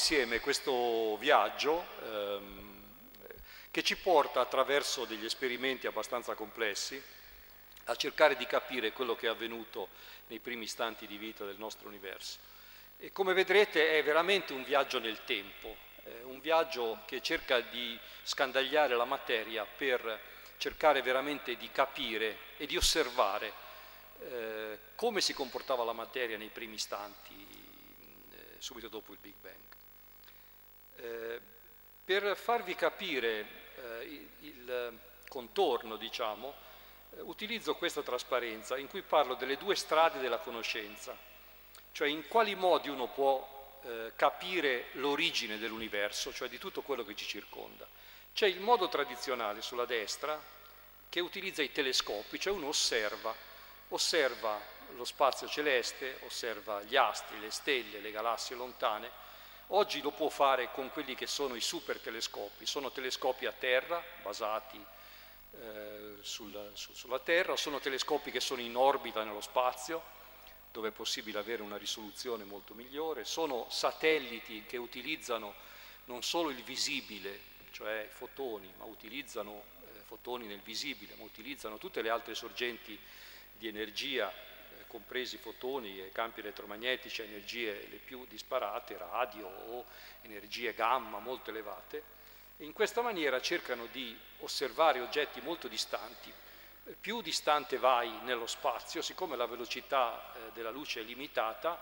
insieme questo viaggio ehm, che ci porta attraverso degli esperimenti abbastanza complessi a cercare di capire quello che è avvenuto nei primi istanti di vita del nostro universo. E come vedrete è veramente un viaggio nel tempo, eh, un viaggio che cerca di scandagliare la materia per cercare veramente di capire e di osservare eh, come si comportava la materia nei primi istanti, eh, subito dopo il Big Bang. Eh, per farvi capire eh, il, il, contorno, diciamo, eh, utilizzo questa trasparenza in cui parlo delle due strade della conoscenza, cioè in quali modi uno può eh, capire l'origine dell'universo, cioè di tutto quello che ci circonda. C'è il modo tradizionale sulla destra che utilizza i telescopi, cioè uno osserva, osserva lo spazio celeste, osserva gli astri, le stelle, le galassie lontane. Oggi lo può fare con quelli che sono i super telescopi, sono telescopi a terra basati eh, sul, su, sulla Terra, sono telescopi che sono in orbita nello spazio, dove è possibile avere una risoluzione molto migliore, sono satelliti che utilizzano non solo il visibile, cioè i fotoni, ma utilizzano eh, fotoni nel visibile, ma utilizzano tutte le altre sorgenti di energia, compresi fotoni e campi elettromagnetici, energie le più disparate, radio o energie gamma molto elevate, in questa maniera cercano di osservare oggetti molto distanti più distante vai nello spazio, siccome la velocità eh, della luce è limitata,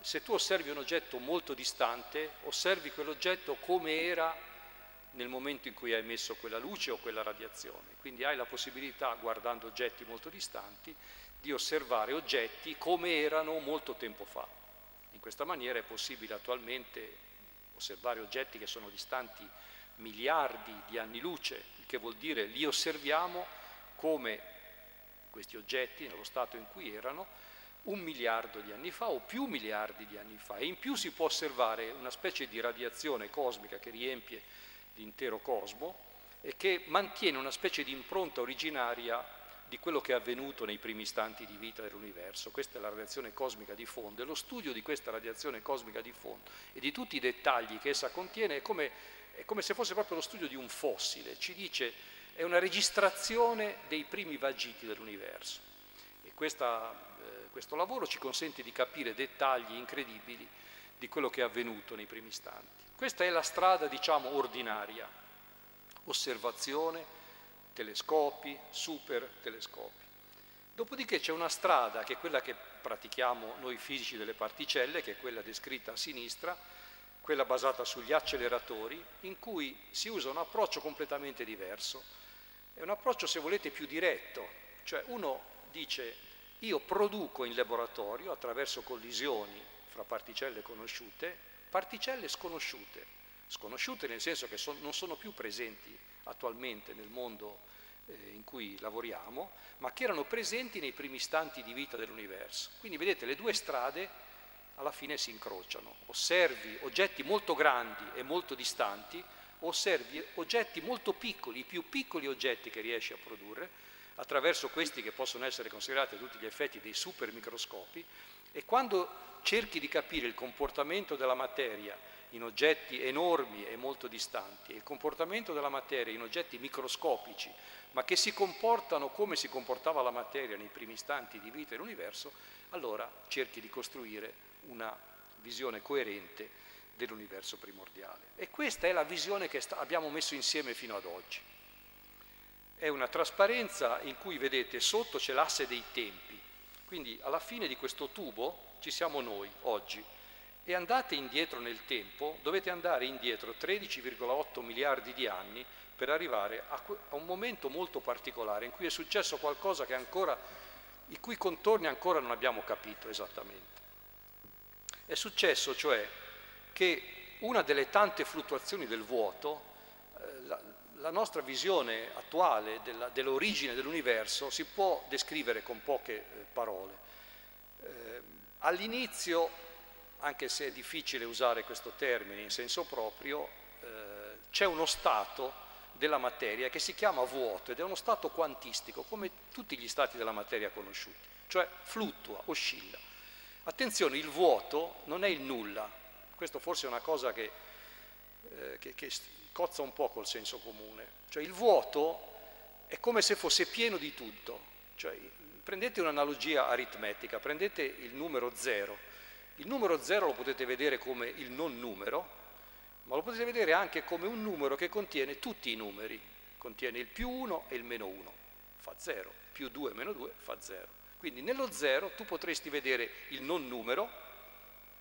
se tu osservi un oggetto molto distante, osservi quell'oggetto come era nel momento in cui hai emesso quella luce o quella radiazione. Quindi hai la possibilità, guardando oggetti molto distanti, di osservare oggetti come erano molto tempo fa. In questa maniera è possibile attualmente osservare oggetti che sono distanti miliardi di anni luce, il che vuol dire li osserviamo come questi oggetti nello stato in cui erano un miliardo di anni fa o più miliardi di anni fa e in più si può osservare una specie di radiazione cosmica che riempie l'intero cosmo e che mantiene una specie di impronta originaria di quello che è avvenuto nei primi istanti di vita dell'universo. Questa è la radiazione cosmica di fondo e lo studio di questa radiazione cosmica di fondo e di tutti i dettagli che essa contiene è come, è come se fosse proprio lo studio di un fossile, ci dice è una registrazione dei primi vagiti dell'universo e questa, eh, questo lavoro ci consente di capire dettagli incredibili di quello che è avvenuto nei primi istanti. Questa è la strada, diciamo, ordinaria, osservazione, telescopi, super telescopi. Dopodiché c'è una strada che è quella che pratichiamo noi fisici delle particelle, che è quella descritta a sinistra, quella basata sugli acceleratori, in cui si usa un approccio completamente diverso. È un approccio, se volete, più diretto, cioè uno dice io produco in laboratorio attraverso collisioni fra particelle conosciute, particelle sconosciute, sconosciute nel senso che son, non sono più presenti attualmente nel mondo eh, in cui lavoriamo, ma che erano presenti nei primi istanti di vita dell'universo. Quindi vedete le due strade alla fine si incrociano, osservi oggetti molto grandi e molto distanti, osservi oggetti molto piccoli, i più piccoli oggetti che riesci a produrre, attraverso questi che possono essere considerati a tutti gli effetti dei super microscopi, e quando cerchi di capire il comportamento della materia in oggetti enormi e molto distanti, e il comportamento della materia in oggetti microscopici, ma che si comportano come si comportava la materia nei primi istanti di vita dell'universo, allora cerchi di costruire una visione coerente dell'universo primordiale. E questa è la visione che abbiamo messo insieme fino ad oggi. È una trasparenza in cui vedete sotto c'è l'asse dei tempi, quindi alla fine di questo tubo ci siamo noi oggi e andate indietro nel tempo, dovete andare indietro 13,8 miliardi di anni per arrivare a, un momento molto particolare in cui è successo qualcosa ancora, i cui contorni ancora non abbiamo capito esattamente. È successo cioè che una delle tante fluttuazioni del vuoto, eh, la, nostra visione attuale dell'origine dell'universo si può descrivere con poche eh, parole. Eh, all'inizio, anche se è difficile usare questo termine in senso proprio, c'è uno stato della materia che si chiama vuoto ed è uno stato quantistico, come tutti gli stati della materia conosciuti, cioè fluttua, oscilla. Attenzione, il vuoto non è il nulla, Questo forse è una cosa che, eh, che, che cozza un po' col senso comune. Cioè il vuoto è come se fosse pieno di tutto. Cioè, prendete un'analogia aritmetica, prendete il numero 0. Il numero 0 lo potete vedere come il non numero, ma lo potete vedere anche come un numero che contiene tutti i numeri, contiene il più 1 e il meno 1, fa 0, più 2 meno 2 fa 0. Quindi nello 0 tu potresti vedere il non numero,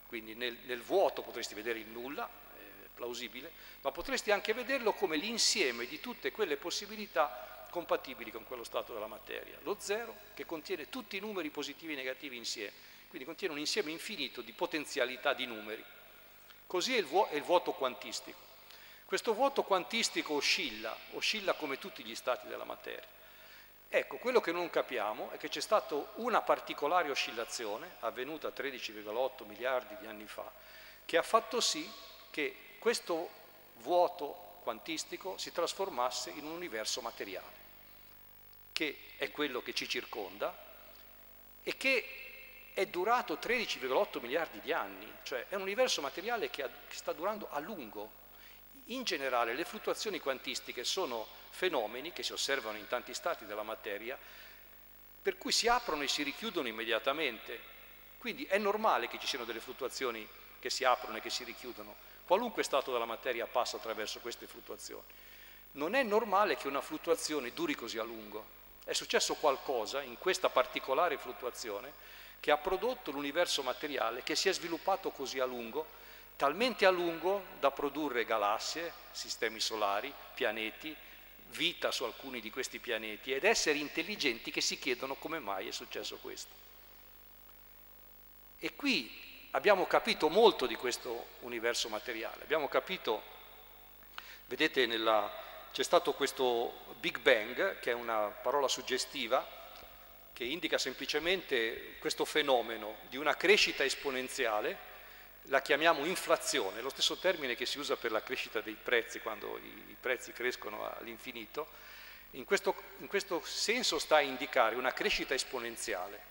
quindi nel, nel vuoto potresti vedere il nulla, è plausibile, ma potresti anche vederlo come l'insieme di tutte quelle possibilità compatibili con quello stato della materia. Lo 0 che contiene tutti i numeri positivi e negativi insieme, quindi contiene un insieme infinito di potenzialità di numeri. Così è il, vuoto, è il vuoto quantistico. Questo vuoto quantistico oscilla, oscilla come tutti gli stati della materia. Ecco, quello che non capiamo è che c'è stata una particolare oscillazione, avvenuta 13,8 miliardi di anni fa, che ha fatto sì che questo vuoto quantistico si trasformasse in un universo materiale, che è quello che ci circonda e che è durato 13,8 miliardi di anni, cioè è un universo materiale che, ha, che sta durando a lungo. In generale le fluttuazioni quantistiche sono fenomeni che si osservano in tanti stati della materia, per cui si aprono e si richiudono immediatamente. Quindi è normale che ci siano delle fluttuazioni che si aprono e che si richiudono. Qualunque stato della materia passa attraverso queste fluttuazioni. Non è normale che una fluttuazione duri così a lungo. È successo qualcosa in questa particolare fluttuazione che ha prodotto l'universo materiale che si è sviluppato così a lungo, talmente a lungo da produrre galassie, sistemi solari, pianeti, vita su alcuni di questi pianeti ed esseri intelligenti che si chiedono come mai è successo questo. E qui abbiamo capito molto di questo universo materiale, abbiamo capito, vedete nella, c'è stato questo Big Bang, che è una parola suggestiva, che indica semplicemente questo fenomeno di una crescita esponenziale, la chiamiamo inflazione, lo stesso termine che si usa per la crescita dei prezzi quando i, prezzi crescono all'infinito, in questo, in questo senso sta a indicare una crescita esponenziale,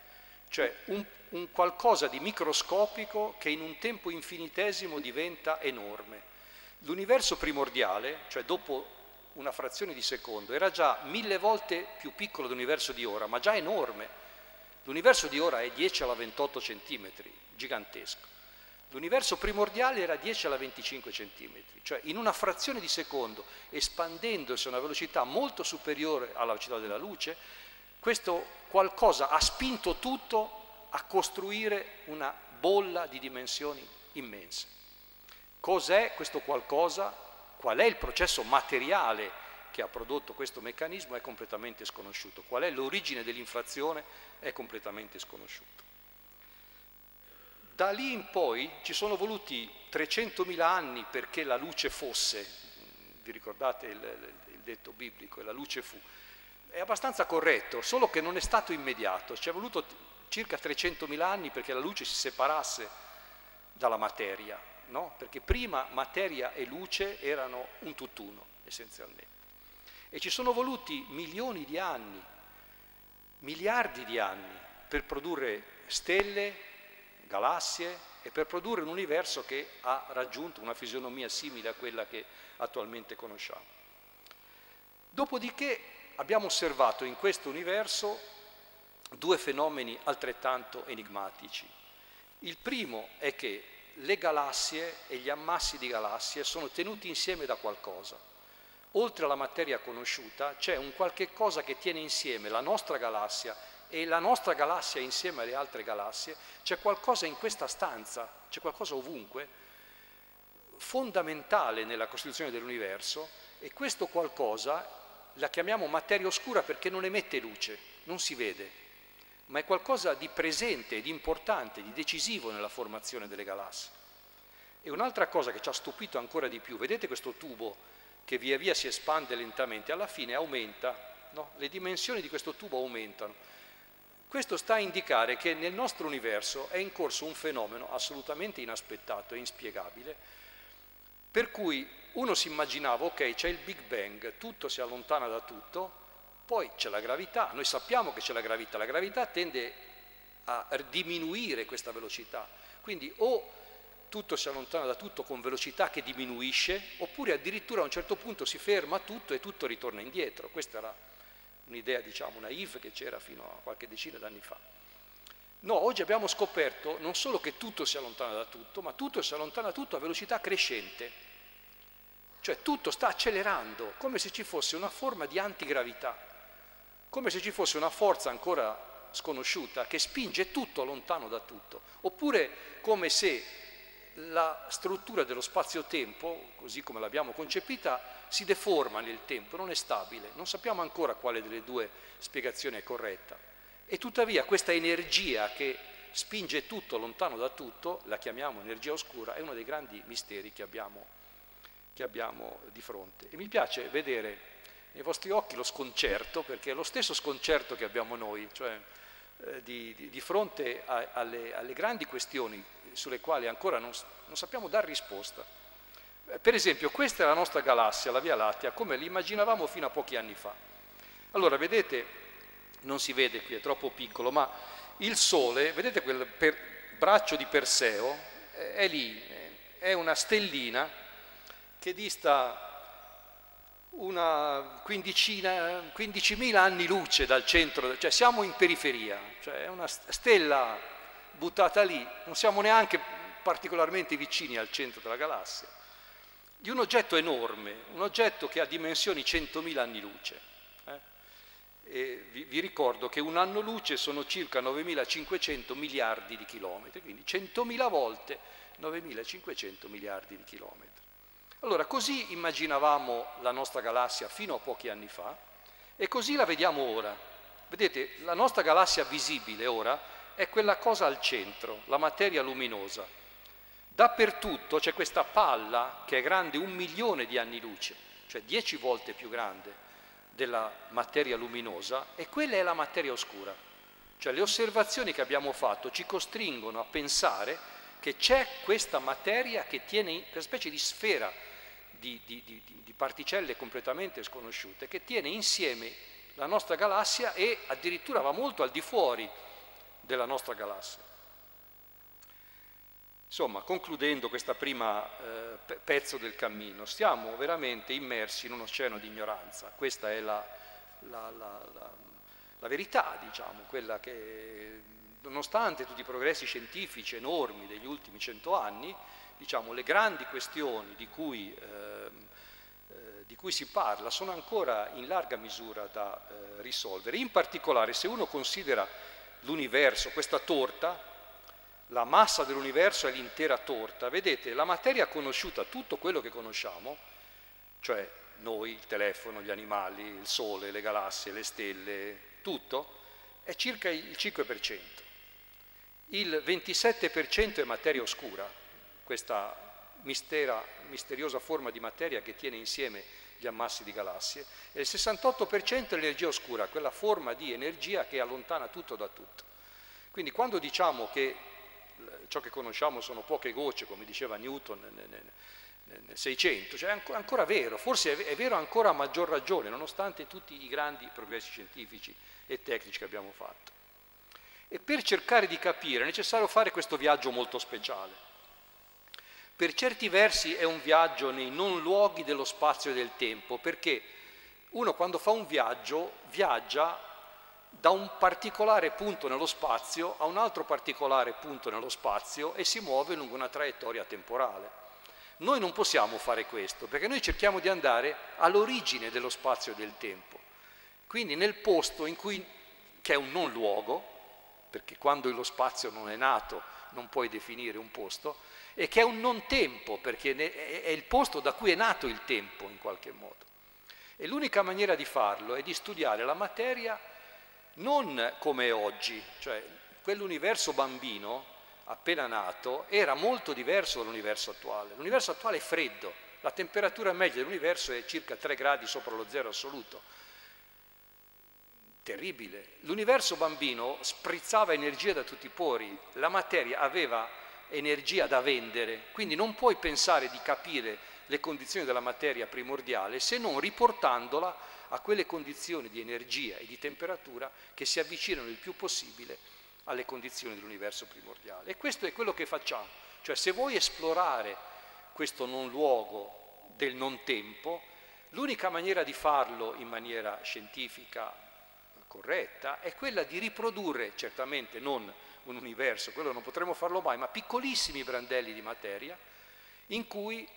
cioè un, un qualcosa di microscopico che in un tempo infinitesimo diventa enorme. L'universo primordiale, cioè dopo una frazione di secondo, era già mille volte più piccolo dell'universo di ora, ma già enorme. L'universo di ora è 10 alla 28 centimetri, gigantesco. L'universo primordiale era 10 alla 25 centimetri, cioè in una frazione di secondo, espandendosi a una velocità molto superiore alla velocità della luce, questo qualcosa ha spinto tutto a costruire una bolla di dimensioni immense. Cos'è questo qualcosa? Qual è il processo materiale che ha prodotto questo meccanismo è completamente sconosciuto. Qual è l'origine dell'inflazione è completamente sconosciuto. Da lì in poi ci sono voluti 300.000 anni perché la luce fosse, vi ricordate il, il detto biblico, la luce fu, è abbastanza corretto, solo che non è stato immediato, ci è voluto circa 300.000 anni perché la luce si separasse dalla materia, no? perché prima materia e luce erano un tutt'uno essenzialmente. E ci sono voluti milioni di anni, miliardi di anni per produrre stelle, galassie e per produrre un universo che ha raggiunto una fisionomia simile a quella che attualmente conosciamo. Dopodiché abbiamo osservato in questo universo due fenomeni altrettanto enigmatici. Il primo è che le galassie e gli ammassi di galassie sono tenuti insieme da qualcosa. Oltre alla materia conosciuta c'è un qualche cosa che tiene insieme la nostra galassia e la nostra galassia insieme alle altre galassie, c'è qualcosa in questa stanza, c'è qualcosa ovunque, fondamentale nella costituzione dell'universo e questo qualcosa la chiamiamo materia oscura perché non emette luce, non si vede, ma è qualcosa di presente, di importante, di decisivo nella formazione delle galassie. E un'altra cosa che ci ha stupito ancora di più, vedete questo tubo che via via si espande lentamente, alla fine aumenta, no? le dimensioni di questo tubo aumentano. Questo sta a indicare che nel nostro universo è in corso un fenomeno assolutamente inaspettato e inspiegabile, per cui uno si immaginava, ok, c'è il Big Bang, tutto si allontana da tutto, poi c'è la gravità, noi sappiamo che c'è la gravità, la gravità tende a diminuire questa velocità, quindi o tutto si allontana da tutto con velocità che diminuisce, oppure addirittura a un certo punto si ferma tutto e tutto ritorna indietro. Questa era un'idea, diciamo, naive che c'era fino a qualche decina d'anni fa. No, oggi abbiamo scoperto non solo che tutto si allontana da tutto, ma tutto si allontana da tutto a velocità crescente. Cioè tutto sta accelerando, come se ci fosse una forma di antigravità, come se ci fosse una forza ancora sconosciuta che spinge tutto lontano da tutto, oppure come se la struttura dello spazio-tempo, così come l'abbiamo concepita, si deforma nel tempo, non è stabile, non sappiamo ancora quale delle due spiegazioni è corretta. E tuttavia questa energia che spinge tutto lontano da tutto, la chiamiamo energia oscura, è uno dei grandi misteri che abbiamo, che abbiamo di fronte. E mi piace vedere nei vostri occhi lo sconcerto, perché è lo stesso sconcerto che abbiamo noi, cioè eh, di, di, di, fronte a, alle, alle, grandi questioni sulle quali ancora non, non sappiamo dare risposta. Eh, per esempio, questa è la nostra galassia, la Via Lattea, come l'immaginavamo fino a pochi anni fa. Allora, vedete, non si vede qui, è troppo piccolo, ma il Sole, vedete quel per, braccio di Perseo, è lì, è una stellina che dista una quindicina, 15.000 anni luce dal centro, cioè siamo in periferia, cioè è una stella buttata lì, non siamo neanche particolarmente vicini al centro della galassia, di un oggetto enorme, un oggetto che ha dimensioni 100.000 anni luce. Eh? Vi, vi, ricordo che un anno luce sono circa 9.500 miliardi di chilometri, quindi 100.000 volte 9.500 miliardi di chilometri. Allora, così immaginavamo la nostra galassia fino a pochi anni fa e così la vediamo ora. Vedete, la nostra galassia visibile ora è quella cosa al centro, la materia luminosa. Dappertutto c'è questa palla che è grande un milione di anni luce, cioè dieci volte più grande della materia luminosa, e quella è la materia oscura. Cioè le osservazioni che abbiamo fatto ci costringono a pensare che c'è questa materia che tiene, questa specie di sfera di, di, di, di particelle completamente sconosciute, che tiene insieme la nostra galassia e addirittura va molto al di fuori della nostra galassia. Insomma, concludendo questo primo eh, pezzo del cammino, stiamo veramente immersi in un oceano di ignoranza. Questa è la, la, la, la verità, diciamo, quella che nonostante tutti i progressi scientifici enormi degli ultimi cento anni, diciamo, le grandi questioni di cui, eh, eh, di cui, si parla sono ancora in larga misura da eh, risolvere. In particolare, se uno considera l'universo, questa torta, la massa dell'universo è l'intera torta, vedete, la materia conosciuta, tutto quello che conosciamo, cioè noi, il telefono, gli animali, il sole, le galassie, le stelle, tutto, è circa il 5%. Il 27% è materia oscura, questa mistera, misteriosa forma di materia che tiene insieme gli ammassi di galassie, e il 68% è l'energia oscura, quella forma di energia che allontana tutto da tutto. Quindi quando diciamo che ciò che conosciamo sono poche gocce, come diceva Newton nel 600, cioè è ancora vero, forse è vero ancora a maggior ragione, nonostante tutti i grandi progressi scientifici e tecnici che abbiamo fatto. E per cercare di capire è necessario fare questo viaggio molto speciale. Per certi versi è un viaggio nei non luoghi dello spazio e del tempo, perché uno quando fa un viaggio viaggia da un particolare punto nello spazio a un altro particolare punto nello spazio e si muove lungo una traiettoria temporale. Noi non possiamo fare questo perché noi cerchiamo di andare all'origine dello spazio e del tempo, quindi nel posto in cui, che è un non luogo, perché quando lo spazio non è nato non puoi definire un posto, e che è un non tempo, perché è il posto da cui è nato il tempo in qualche modo. E l'unica maniera di farlo è di studiare la materia non come oggi, cioè quell'universo bambino appena nato era molto diverso dall'universo attuale. L'universo attuale è freddo, la temperatura media dell'universo è circa 3 gradi sopra lo zero assoluto. Terribile. L'universo bambino sprizzava energia da tutti i pori, la materia aveva energia da vendere, quindi non puoi pensare di capire le condizioni della materia primordiale se non riportandola a quelle condizioni di energia e di temperatura che si avvicinano il più possibile alle condizioni dell'universo primordiale. E questo è quello che facciamo, Cioè se vuoi esplorare questo non luogo del non tempo, l'unica maniera di farlo in maniera scientifica corretta è quella di riprodurre, certamente non un universo, quello non potremo farlo mai, ma piccolissimi brandelli di materia in cui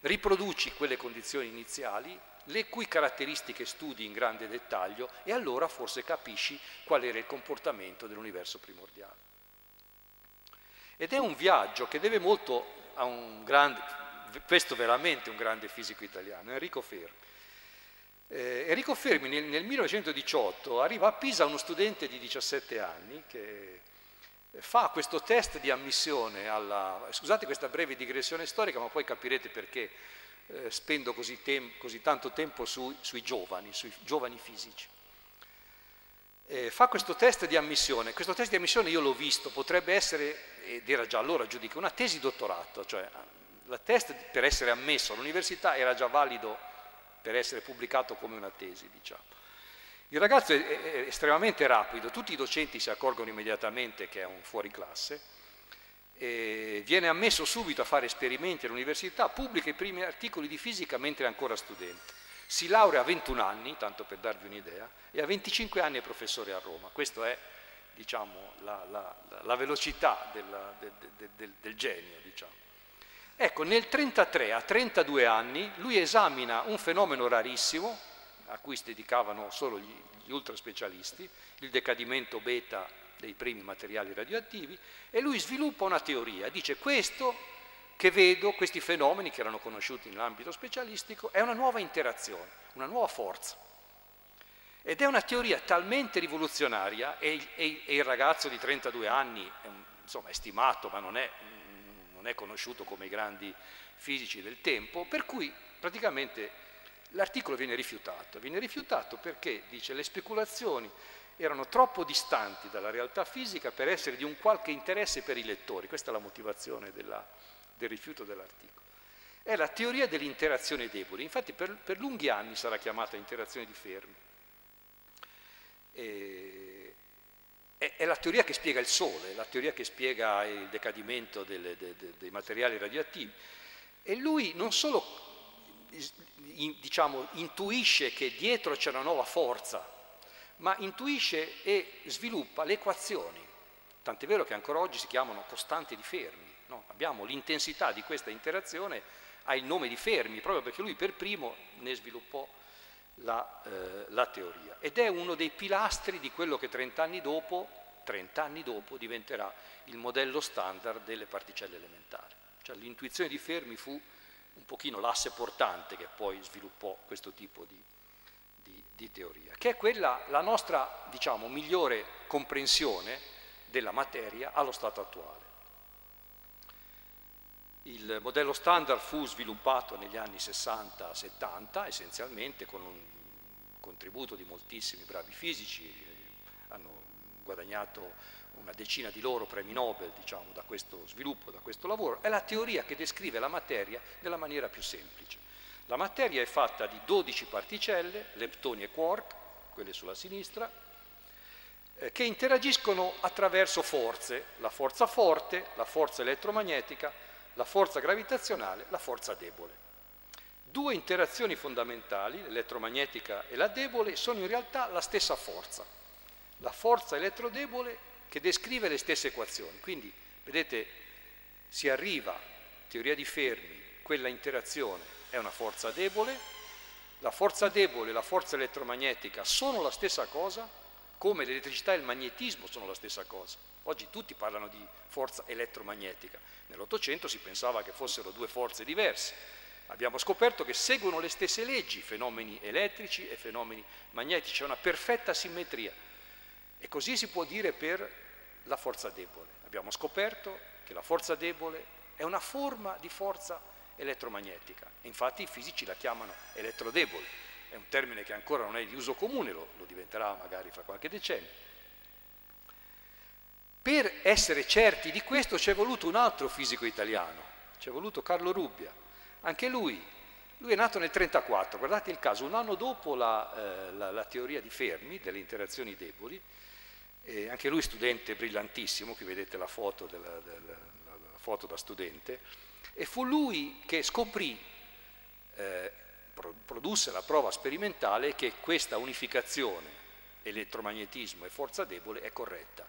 riproduci quelle condizioni iniziali, le cui caratteristiche studi in grande dettaglio e allora forse capisci qual era il comportamento dell'universo primordiale. Ed è un viaggio che deve molto a un grande, questo veramente un grande fisico italiano, Enrico Fermi. Eh, Enrico Fermi nel, nel 1918 arriva a Pisa uno studente di 17 anni che fa questo test di ammissione alla... Scusate questa breve digressione storica, ma poi capirete perché eh, spendo così, tem- così, tanto tempo su, sui giovani, sui giovani fisici. Eh, fa questo test di ammissione. Questo test di ammissione io l'ho visto, potrebbe essere, ed era già allora giudico, una tesi dottorato, cioè la test per essere ammesso all'università era già valido per essere pubblicato come una tesi, diciamo. Il ragazzo è, è estremamente rapido, tutti i docenti si accorgono immediatamente che è un fuoriclasse, viene ammesso subito a fare esperimenti all'università, pubblica i primi articoli di fisica mentre è ancora studente. Si laurea a 21 anni, tanto per darvi un'idea, e a 25 anni è professore a Roma. Questa è diciamo, la, la, la, velocità della, de, de, de, del genio. Diciamo. Ecco, nel 1933, a 32 anni, lui esamina un fenomeno rarissimo, a cui si dedicavano solo gli, gli ultraspecialisti, il decadimento beta dei primi materiali radioattivi, e lui sviluppa una teoria, dice questo che vedo, questi fenomeni che erano conosciuti nell'ambito specialistico, è una nuova interazione, una nuova forza. Ed è una teoria talmente rivoluzionaria e, e, e il ragazzo di 32 anni è, insomma, è stimato, ma non è, non è conosciuto come i grandi fisici del tempo, per cui praticamente L'articolo viene rifiutato, viene rifiutato perché, dice, le speculazioni erano troppo distanti dalla realtà fisica per essere di un qualche interesse per i lettori, questa è la motivazione della, del rifiuto dell'articolo. È la teoria delle interazioni deboli, infatti per, per lunghi anni sarà chiamata interazione di Fermi. E, è, è, la teoria che spiega il Sole, la teoria che spiega il decadimento delle, de, de, dei materiali radioattivi. E lui non solo diciamo, intuisce che dietro c'è una nuova forza, ma intuisce e sviluppa le equazioni. Tant'è vero che ancora oggi si chiamano costanti di Fermi. No? Abbiamo l'intensità di questa interazione, ha il nome di Fermi, proprio perché lui per primo ne sviluppò la, eh, la teoria. Ed è uno dei pilastri di quello che 30 anni dopo, 30 anni dopo diventerà il modello standard delle particelle elementari. Cioè l'intuizione di Fermi fu un pochino l'asse portante che poi sviluppò questo tipo di, di, di teoria, che è quella, la nostra, diciamo, migliore comprensione della materia allo stato attuale. Il modello standard fu sviluppato negli anni 60-70 essenzialmente con un contributo di moltissimi bravi fisici, hanno guadagnato una decina di loro premi Nobel diciamo, da questo sviluppo, da questo lavoro, è la teoria che descrive la materia nella maniera più semplice. La materia è fatta di 12 particelle, leptoni e quark, quelle sulla sinistra, eh, che interagiscono attraverso forze, la forza forte, la forza elettromagnetica, la forza gravitazionale, la forza debole. Due interazioni fondamentali, l'elettromagnetica e la debole, sono in realtà la stessa forza. La forza elettrodebole che descrive le stesse equazioni. Quindi, vedete, si arriva, teoria di Fermi, quella interazione è una forza debole, la forza debole e la forza elettromagnetica sono la stessa cosa, come l'elettricità e il magnetismo sono la stessa cosa. Oggi tutti parlano di forza elettromagnetica, nell'Ottocento si pensava che fossero due forze diverse. Abbiamo scoperto che seguono le stesse leggi, fenomeni elettrici e fenomeni magnetici, c'è una perfetta simmetria. E così si può dire per la forza debole. Abbiamo scoperto che la forza debole è una forma di forza elettromagnetica. Infatti i fisici la chiamano elettrodebole. È un termine che ancora non è di uso comune, lo, lo diventerà magari fra qualche decennio. Per essere certi di questo ci è voluto un altro fisico italiano, ci è voluto Carlo Rubbia. Anche lui, lui è nato nel 1934, guardate il caso, un anno dopo la, eh, la, la teoria di Fermi, delle interazioni deboli, e anche lui studente brillantissimo, qui vedete la foto della, della, della foto da studente, e fu lui che scoprì, eh, produsse la prova sperimentale che questa unificazione elettromagnetismo e forza debole è corretta.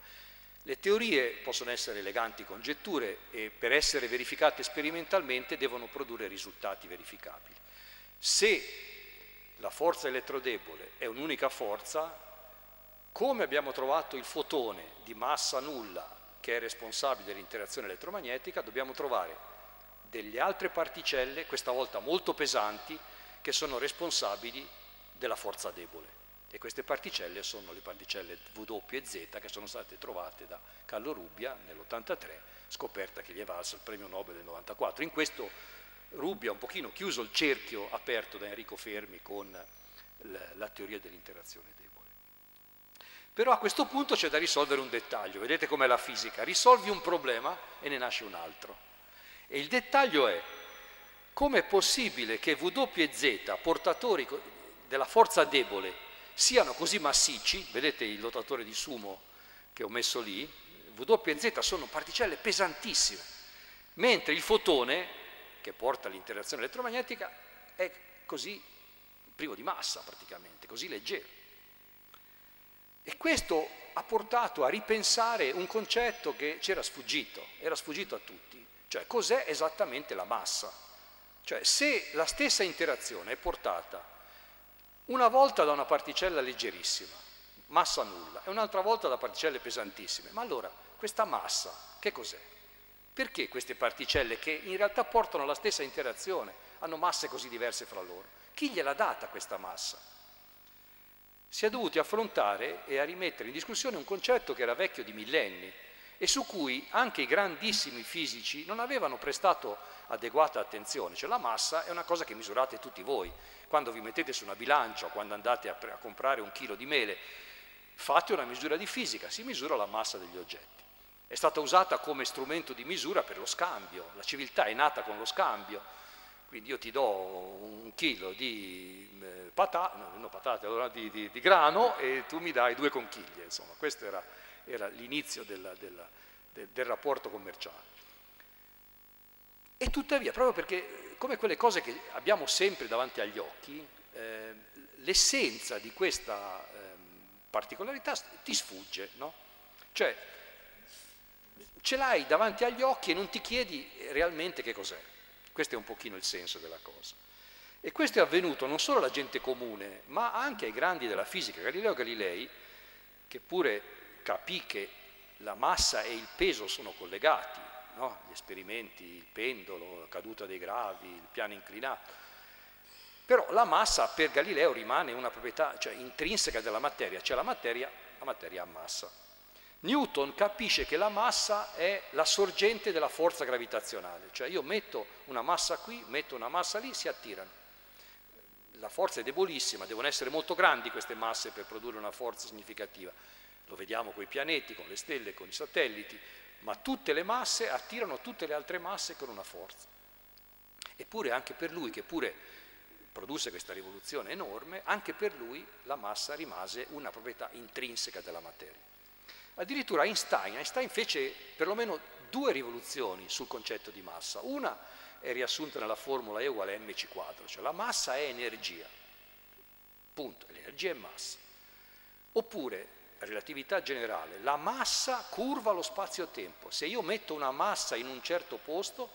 Le teorie possono essere eleganti congetture e per essere verificate sperimentalmente devono produrre risultati verificabili. Se la forza elettrodebole è un'unica forza, come abbiamo trovato il fotone di massa nulla che è responsabile dell'interazione elettromagnetica, dobbiamo trovare delle altre particelle, questa volta molto pesanti, che sono responsabili della forza debole. E queste particelle sono le particelle W e Z che sono state trovate da Carlo Rubbia nell'83, scoperta che gli è valsa il premio Nobel del 94. In questo Rubbia ha un pochino chiuso il cerchio aperto da Enrico Fermi con la teoria dell'interazione debole. Però a questo punto c'è da risolvere un dettaglio, vedete com'è la fisica, risolvi un problema e ne nasce un altro. E il dettaglio è come è possibile che W e Z, portatori della forza debole, siano così massicci, vedete il lottatore di sumo che ho messo lì, W e Z sono particelle pesantissime, mentre il fotone, che porta all'interazione elettromagnetica, è così privo di massa praticamente, così leggero. E questo ha portato a ripensare un concetto che c'era sfuggito, era sfuggito a tutti, cioè cos'è esattamente la massa? Cioè se la stessa interazione è portata una volta da una particella leggerissima, massa nulla, e un'altra volta da particelle pesantissime. Ma allora, questa massa, che cos'è? Perché queste particelle, che in realtà portano la stessa interazione, hanno masse così diverse fra loro? Chi gliel'ha data questa massa? Si è dovuti affrontare e a rimettere in discussione un concetto che era vecchio di millenni e su cui anche i grandissimi fisici non avevano prestato adeguata attenzione, cioè la massa è una cosa che misurate tutti voi, quando vi mettete su una bilancia o quando andate a, a comprare un chilo di mele, fate una misura di fisica, si misura la massa degli oggetti. È stata usata come strumento di misura per lo scambio, la civiltà è nata con lo scambio, quindi io ti do un chilo di, eh, pata, no, patate, allora di, di, di, grano e tu mi dai due conchiglie, insomma, questo era, era l'inizio della, della, del, del rapporto commerciale. E tuttavia, proprio perché come quelle cose che abbiamo sempre davanti agli occhi, eh, l'essenza di questa eh, particolarità ti sfugge, no? Cioè, ce l'hai davanti agli occhi e non ti chiedi realmente che cos'è. Questo è un pochino il senso della cosa. E questo è avvenuto non solo alla gente comune, ma anche ai grandi della fisica. Galileo Galilei, che pure capì che la massa e il peso sono collegati, no? gli esperimenti, il pendolo, la caduta dei gravi, il piano inclinato. Però la massa per Galileo rimane una proprietà cioè, intrinseca della materia, cioè la materia, la materia ha massa. Newton capisce che la massa è la sorgente della forza gravitazionale, cioè io metto una massa qui, metto una massa lì, si attirano. La forza è debolissima, devono essere molto grandi queste masse per produrre una forza significativa. Lo vediamo con i pianeti, con le stelle, con i satelliti, ma tutte le masse attirano tutte le altre masse con una forza. Eppure anche per lui, che pure produsse questa rivoluzione enorme, anche per lui la massa rimase una proprietà intrinseca della materia. Addirittura Einstein, Einstein fece perlomeno due rivoluzioni sul concetto di massa. Una è riassunta nella formula E uguale mc quadro, cioè la massa è energia, punto, l'energia è massa. Oppure relatività generale, la massa curva lo spazio-tempo. Se io metto una massa in un certo posto,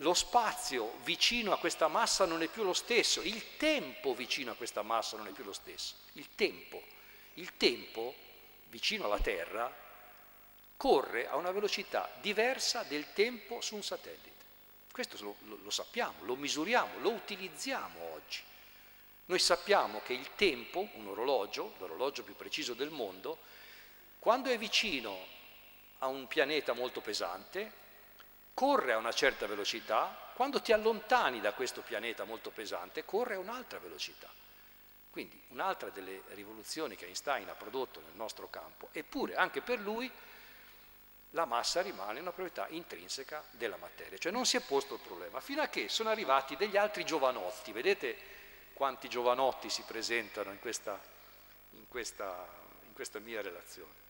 lo spazio vicino a questa massa non è più lo stesso, il tempo vicino a questa massa non è più lo stesso. Il tempo, il tempo vicino alla Terra corre a una velocità diversa del tempo su un satellite. Questo lo, lo, lo sappiamo, lo misuriamo, lo utilizziamo oggi. Noi sappiamo che il tempo, un orologio, l'orologio più preciso del mondo, quando è vicino a un pianeta molto pesante, corre a una certa velocità, quando ti allontani da questo pianeta molto pesante, corre a un'altra velocità. Quindi un'altra delle rivoluzioni che Einstein ha prodotto nel nostro campo, eppure anche per lui la massa rimane una proprietà intrinseca della materia, cioè non si è posto il problema, fino a che sono arrivati degli altri giovanotti, vedete quanti giovanotti si presentano in questa, in questa, in questa mia relazione.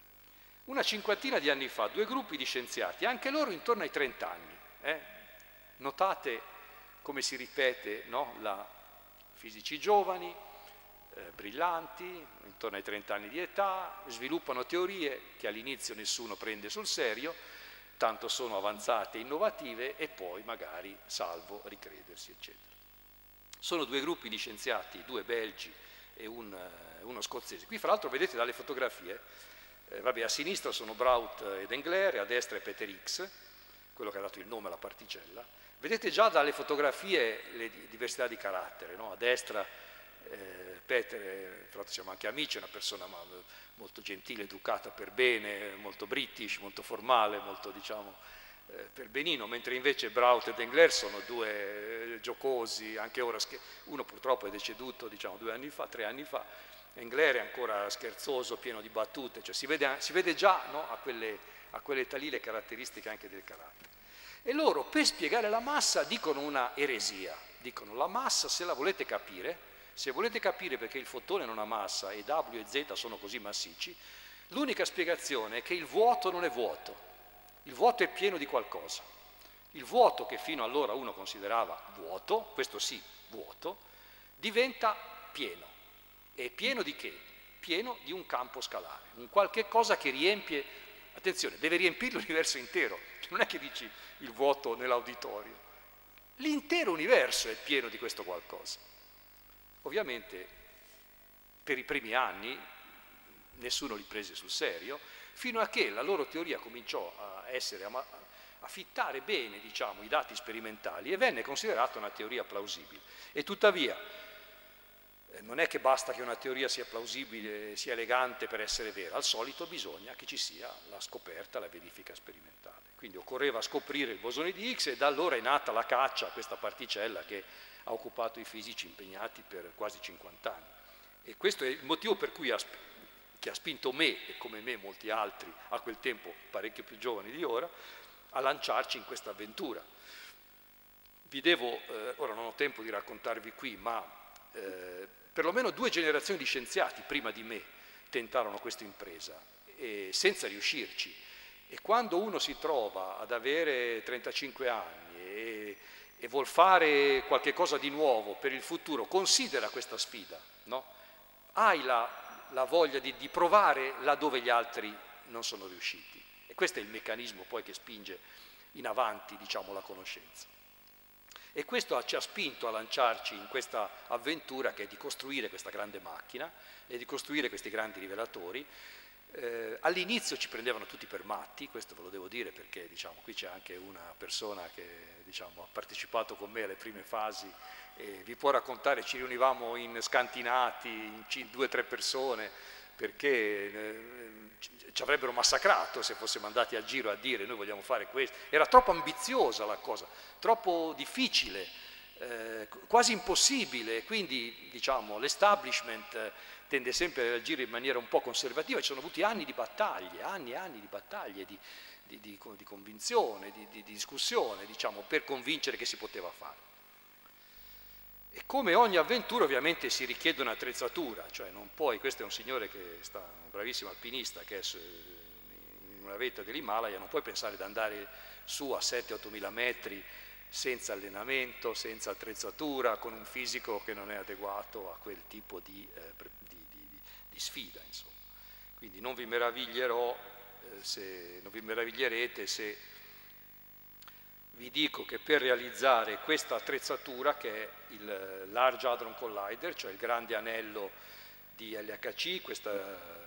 Una cinquantina di anni fa, due gruppi di scienziati, anche loro intorno ai 30 anni. Eh? Notate come si ripete no? la fisici giovani, eh, brillanti, intorno ai 30 anni di età, sviluppano teorie che all'inizio nessuno prende sul serio, tanto sono avanzate e innovative e poi magari salvo ricredersi, eccetera. Sono due gruppi di scienziati, due belgi e un, eh, uno scozzese. Qui fra l'altro vedete dalle fotografie, eh, vabbè, a sinistra sono Braut ed Engler, a destra è Peter X, quello che ha dato il nome alla particella. Vedete già dalle fotografie le diversità di carattere, no? a destra eh, Peter, tra l'altro siamo anche amici, è una persona molto gentile, educata per bene, molto british, molto formale, molto diciamo eh, per benino, mentre invece Braut ed Engler sono due eh, giocosi, anche ora uno purtroppo è deceduto diciamo due anni fa, tre anni fa, Engler è ancora scherzoso, pieno di battute, cioè si vede, si vede già no, a, quelle, a quell'età lì le caratteristiche anche del carattere. E loro per spiegare la massa dicono una eresia, dicono la massa se la volete capire, se volete capire perché il fotone non ha massa e W e Z sono così massicci, l'unica spiegazione è che il vuoto non è vuoto, il vuoto è pieno di qualcosa. Il vuoto che fino allora uno considerava vuoto, questo sì, vuoto, diventa pieno. E pieno di che? Pieno di un campo scalare, un qualche cosa che riempie, attenzione, deve riempire l'universo intero, non è che dici il vuoto nell'auditorio, l'intero universo è pieno di questo qualcosa. Ovviamente per i primi anni nessuno li prese sul serio, fino a che la loro teoria cominciò a, essere, a fittare bene diciamo, i dati sperimentali e venne considerata una teoria plausibile. E tuttavia eh, non è che basta che una teoria sia plausibile, sia elegante per essere vera, al solito bisogna che ci sia la scoperta, la verifica sperimentale. Quindi occorreva scoprire il bosone di Higgs e da allora è nata la caccia a questa particella che ha occupato i fisici impegnati per quasi 50 anni. E questo è il motivo per cui che ha spinto me e come me molti altri a quel tempo parecchio più giovani di ora a lanciarci in questa avventura. Vi devo, eh, ora non ho tempo di raccontarvi qui, ma eh, perlomeno due generazioni di scienziati prima di me tentarono questa impresa e senza riuscirci. E quando uno si trova ad avere 35 anni e, e vuol fare qualche cosa di nuovo per il futuro, considera questa sfida, no? Hai la la voglia di, di provare laddove gli altri non sono riusciti. E questo è il meccanismo poi che spinge in avanti diciamo, la conoscenza. E questo ci ha spinto a lanciarci in questa avventura che è di costruire questa grande macchina e di costruire questi grandi rivelatori. Eh, all'inizio ci prendevano tutti per matti, questo ve lo devo dire perché diciamo, qui c'è anche una persona che diciamo, ha partecipato con me alle prime fasi e vi può raccontare, ci riunivamo in scantinati, in due o tre persone, perché eh, ci avrebbero massacrato se fossimo andati a giro a dire noi vogliamo fare questo. Era troppo ambiziosa la cosa, troppo difficile, eh, quasi impossibile, quindi diciamo, l'establishment eh, tende sempre a reagire in maniera un po' conservativa, ci sono avuti anni di battaglie, anni e anni di battaglie, di, di, di, di convinzione, di, discussione, diciamo, per convincere che si poteva fare. E come ogni avventura ovviamente si richiede un'attrezzatura, cioè non puoi, questo è un signore che sta, un bravissimo alpinista che è in una vetta dell'Himalaya, non puoi pensare di andare su a 7-8 mila metri senza allenamento, senza attrezzatura, con un fisico che non è adeguato a quel tipo di, eh, di, di, di sfida. Insomma. Quindi non vi meraviglierò, eh, se, non vi meraviglierete se vi dico che per realizzare questa attrezzatura che è il Large Hadron Collider, cioè il grande anello di LHC, questo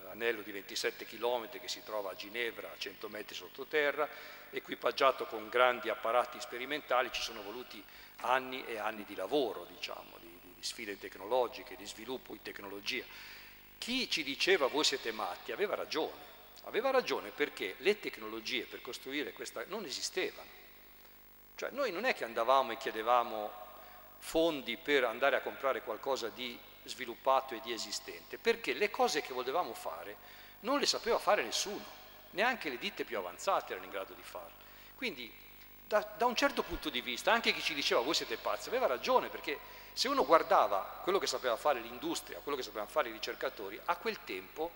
anello di 27 km che si trova a Ginevra a 100 metri sottoterra, equipaggiato con grandi apparati sperimentali, ci sono voluti anni e anni di lavoro, diciamo, di, di, di sfide tecnologiche, di sviluppo in tecnologia. Chi ci diceva voi siete matti aveva ragione, aveva ragione perché le tecnologie per costruire questa non esistevano. Cioè noi non è che andavamo e chiedevamo fondi per andare a comprare qualcosa di sviluppato e di esistente, perché le cose che volevamo fare non le sapeva fare nessuno, neanche le ditte più avanzate erano in grado di farle. Quindi da, da, un certo punto di vista, anche chi ci diceva voi siete pazzi, aveva ragione, perché se uno guardava quello che sapeva fare l'industria, quello che sapevano fare i ricercatori, a quel tempo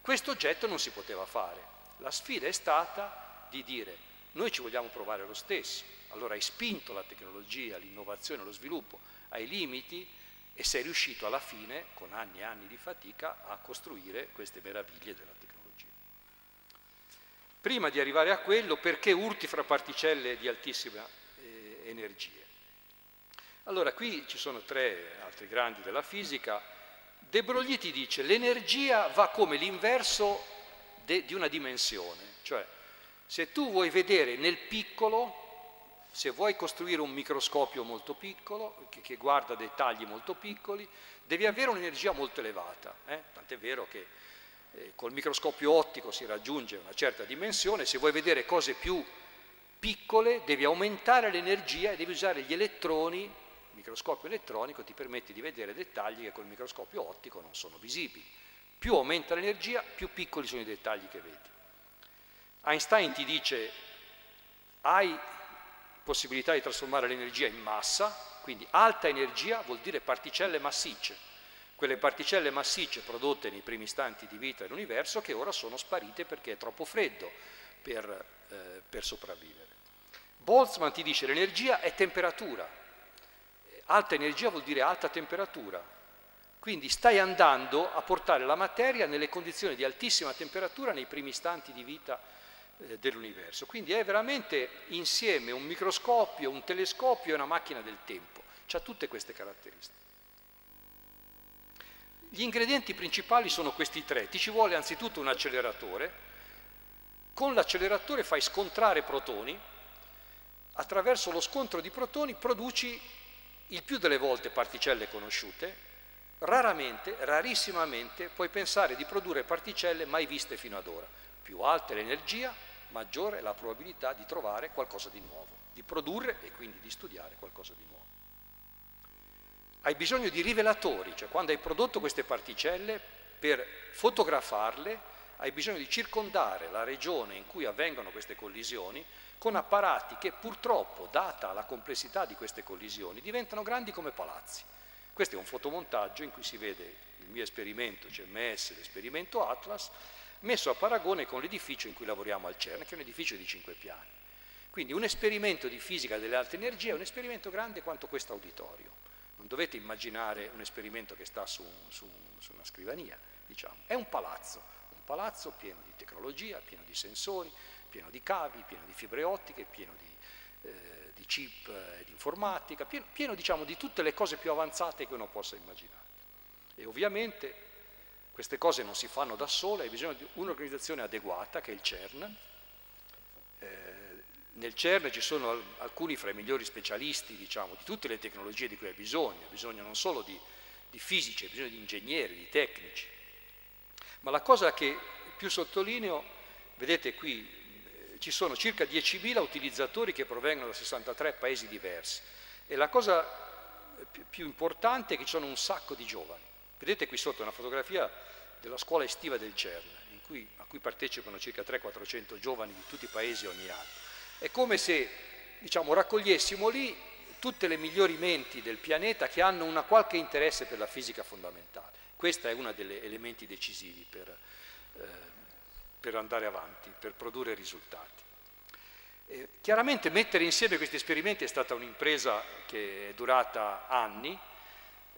questo oggetto non si poteva fare. La sfida è stata di dire noi ci vogliamo provare lo stesso, allora hai spinto la tecnologia, l'innovazione, lo sviluppo ai limiti e sei riuscito alla fine, con anni e anni di fatica, a costruire queste meraviglie della tecnologia. Prima di arrivare a quello, perché urti fra particelle di altissima eh, energia? Allora, qui ci sono tre altri grandi della fisica. De Broglie ti dice l'energia va come l'inverso di una dimensione, cioè se tu vuoi vedere nel piccolo se vuoi costruire un microscopio molto piccolo, che, che guarda dettagli molto piccoli, devi avere un'energia molto elevata. Eh? Tant'è vero che eh, col microscopio ottico si raggiunge una certa dimensione, se vuoi vedere cose più piccole devi aumentare l'energia e devi usare gli elettroni, il microscopio elettronico ti permette di vedere dettagli che col microscopio ottico non sono visibili. Più aumenta l'energia, più piccoli sono i dettagli che vedi. Einstein ti dice hai possibilità di trasformare l'energia in massa, quindi alta energia vuol dire particelle massicce, quelle particelle massicce prodotte nei primi istanti di vita dell'universo che ora sono sparite perché è troppo freddo per, eh, per sopravvivere. Boltzmann ti dice l'energia è temperatura, alta energia vuol dire alta temperatura, quindi stai andando a portare la materia nelle condizioni di altissima temperatura nei primi istanti di vita eh, dell'universo. Quindi è veramente insieme un microscopio, un telescopio e una macchina del tempo. Ha tutte queste caratteristiche. Gli ingredienti principali sono questi tre. Ti ci vuole anzitutto un acceleratore. Con l'acceleratore fai scontrare protoni. Attraverso lo scontro di protoni produci il più delle volte particelle conosciute. Raramente, rarissimamente, puoi pensare di produrre particelle mai viste fino ad ora. Più alta l'energia, maggiore è la probabilità di trovare qualcosa di nuovo, di produrre e quindi di studiare qualcosa di nuovo. Hai bisogno di rivelatori, cioè quando hai prodotto queste particelle, per fotografarle hai bisogno di circondare la regione in cui avvengono queste collisioni con apparati che purtroppo, data la complessità di queste collisioni, diventano grandi come palazzi. Questo è un fotomontaggio in cui si vede il mio esperimento CMS, l'esperimento Atlas, messo a paragone con l'edificio in cui lavoriamo al CERN, che è un edificio di cinque piani. Quindi un esperimento di fisica delle alte energie è un esperimento grande quanto questo auditorio. Non dovete immaginare un esperimento che sta su, su, su una scrivania, diciamo. È un palazzo, un palazzo pieno di tecnologia, pieno di sensori, pieno di cavi, pieno di fibre ottiche, pieno di, eh, di chip eh, di informatica, pieno, pieno diciamo, di tutte le cose più avanzate che uno possa immaginare. E ovviamente queste cose non si fanno da sole, hai bisogno di un'organizzazione adeguata che è il CERN. Eh, nel CERN ci sono alcuni fra i migliori specialisti diciamo, di tutte le tecnologie di cui hai bisogno, hai bisogno non solo di, di fisici, hai bisogno di ingegneri, di tecnici. Ma la cosa che più sottolineo, vedete qui, eh, ci sono circa 10.000 utilizzatori che provengono da 63 paesi diversi e la cosa più importante è che ci sono un sacco di giovani. Vedete qui sotto una fotografia della scuola estiva del CERN, cui, a cui partecipano circa 300-400 giovani di tutti i paesi ogni anno. È come se diciamo, raccogliessimo lì tutte le migliori menti del pianeta che hanno una qualche interesse per la fisica fondamentale. Questo è uno degli elementi decisivi per, eh, per andare avanti, per produrre risultati. Eh, chiaramente mettere insieme questi esperimenti è stata un'impresa che è durata anni,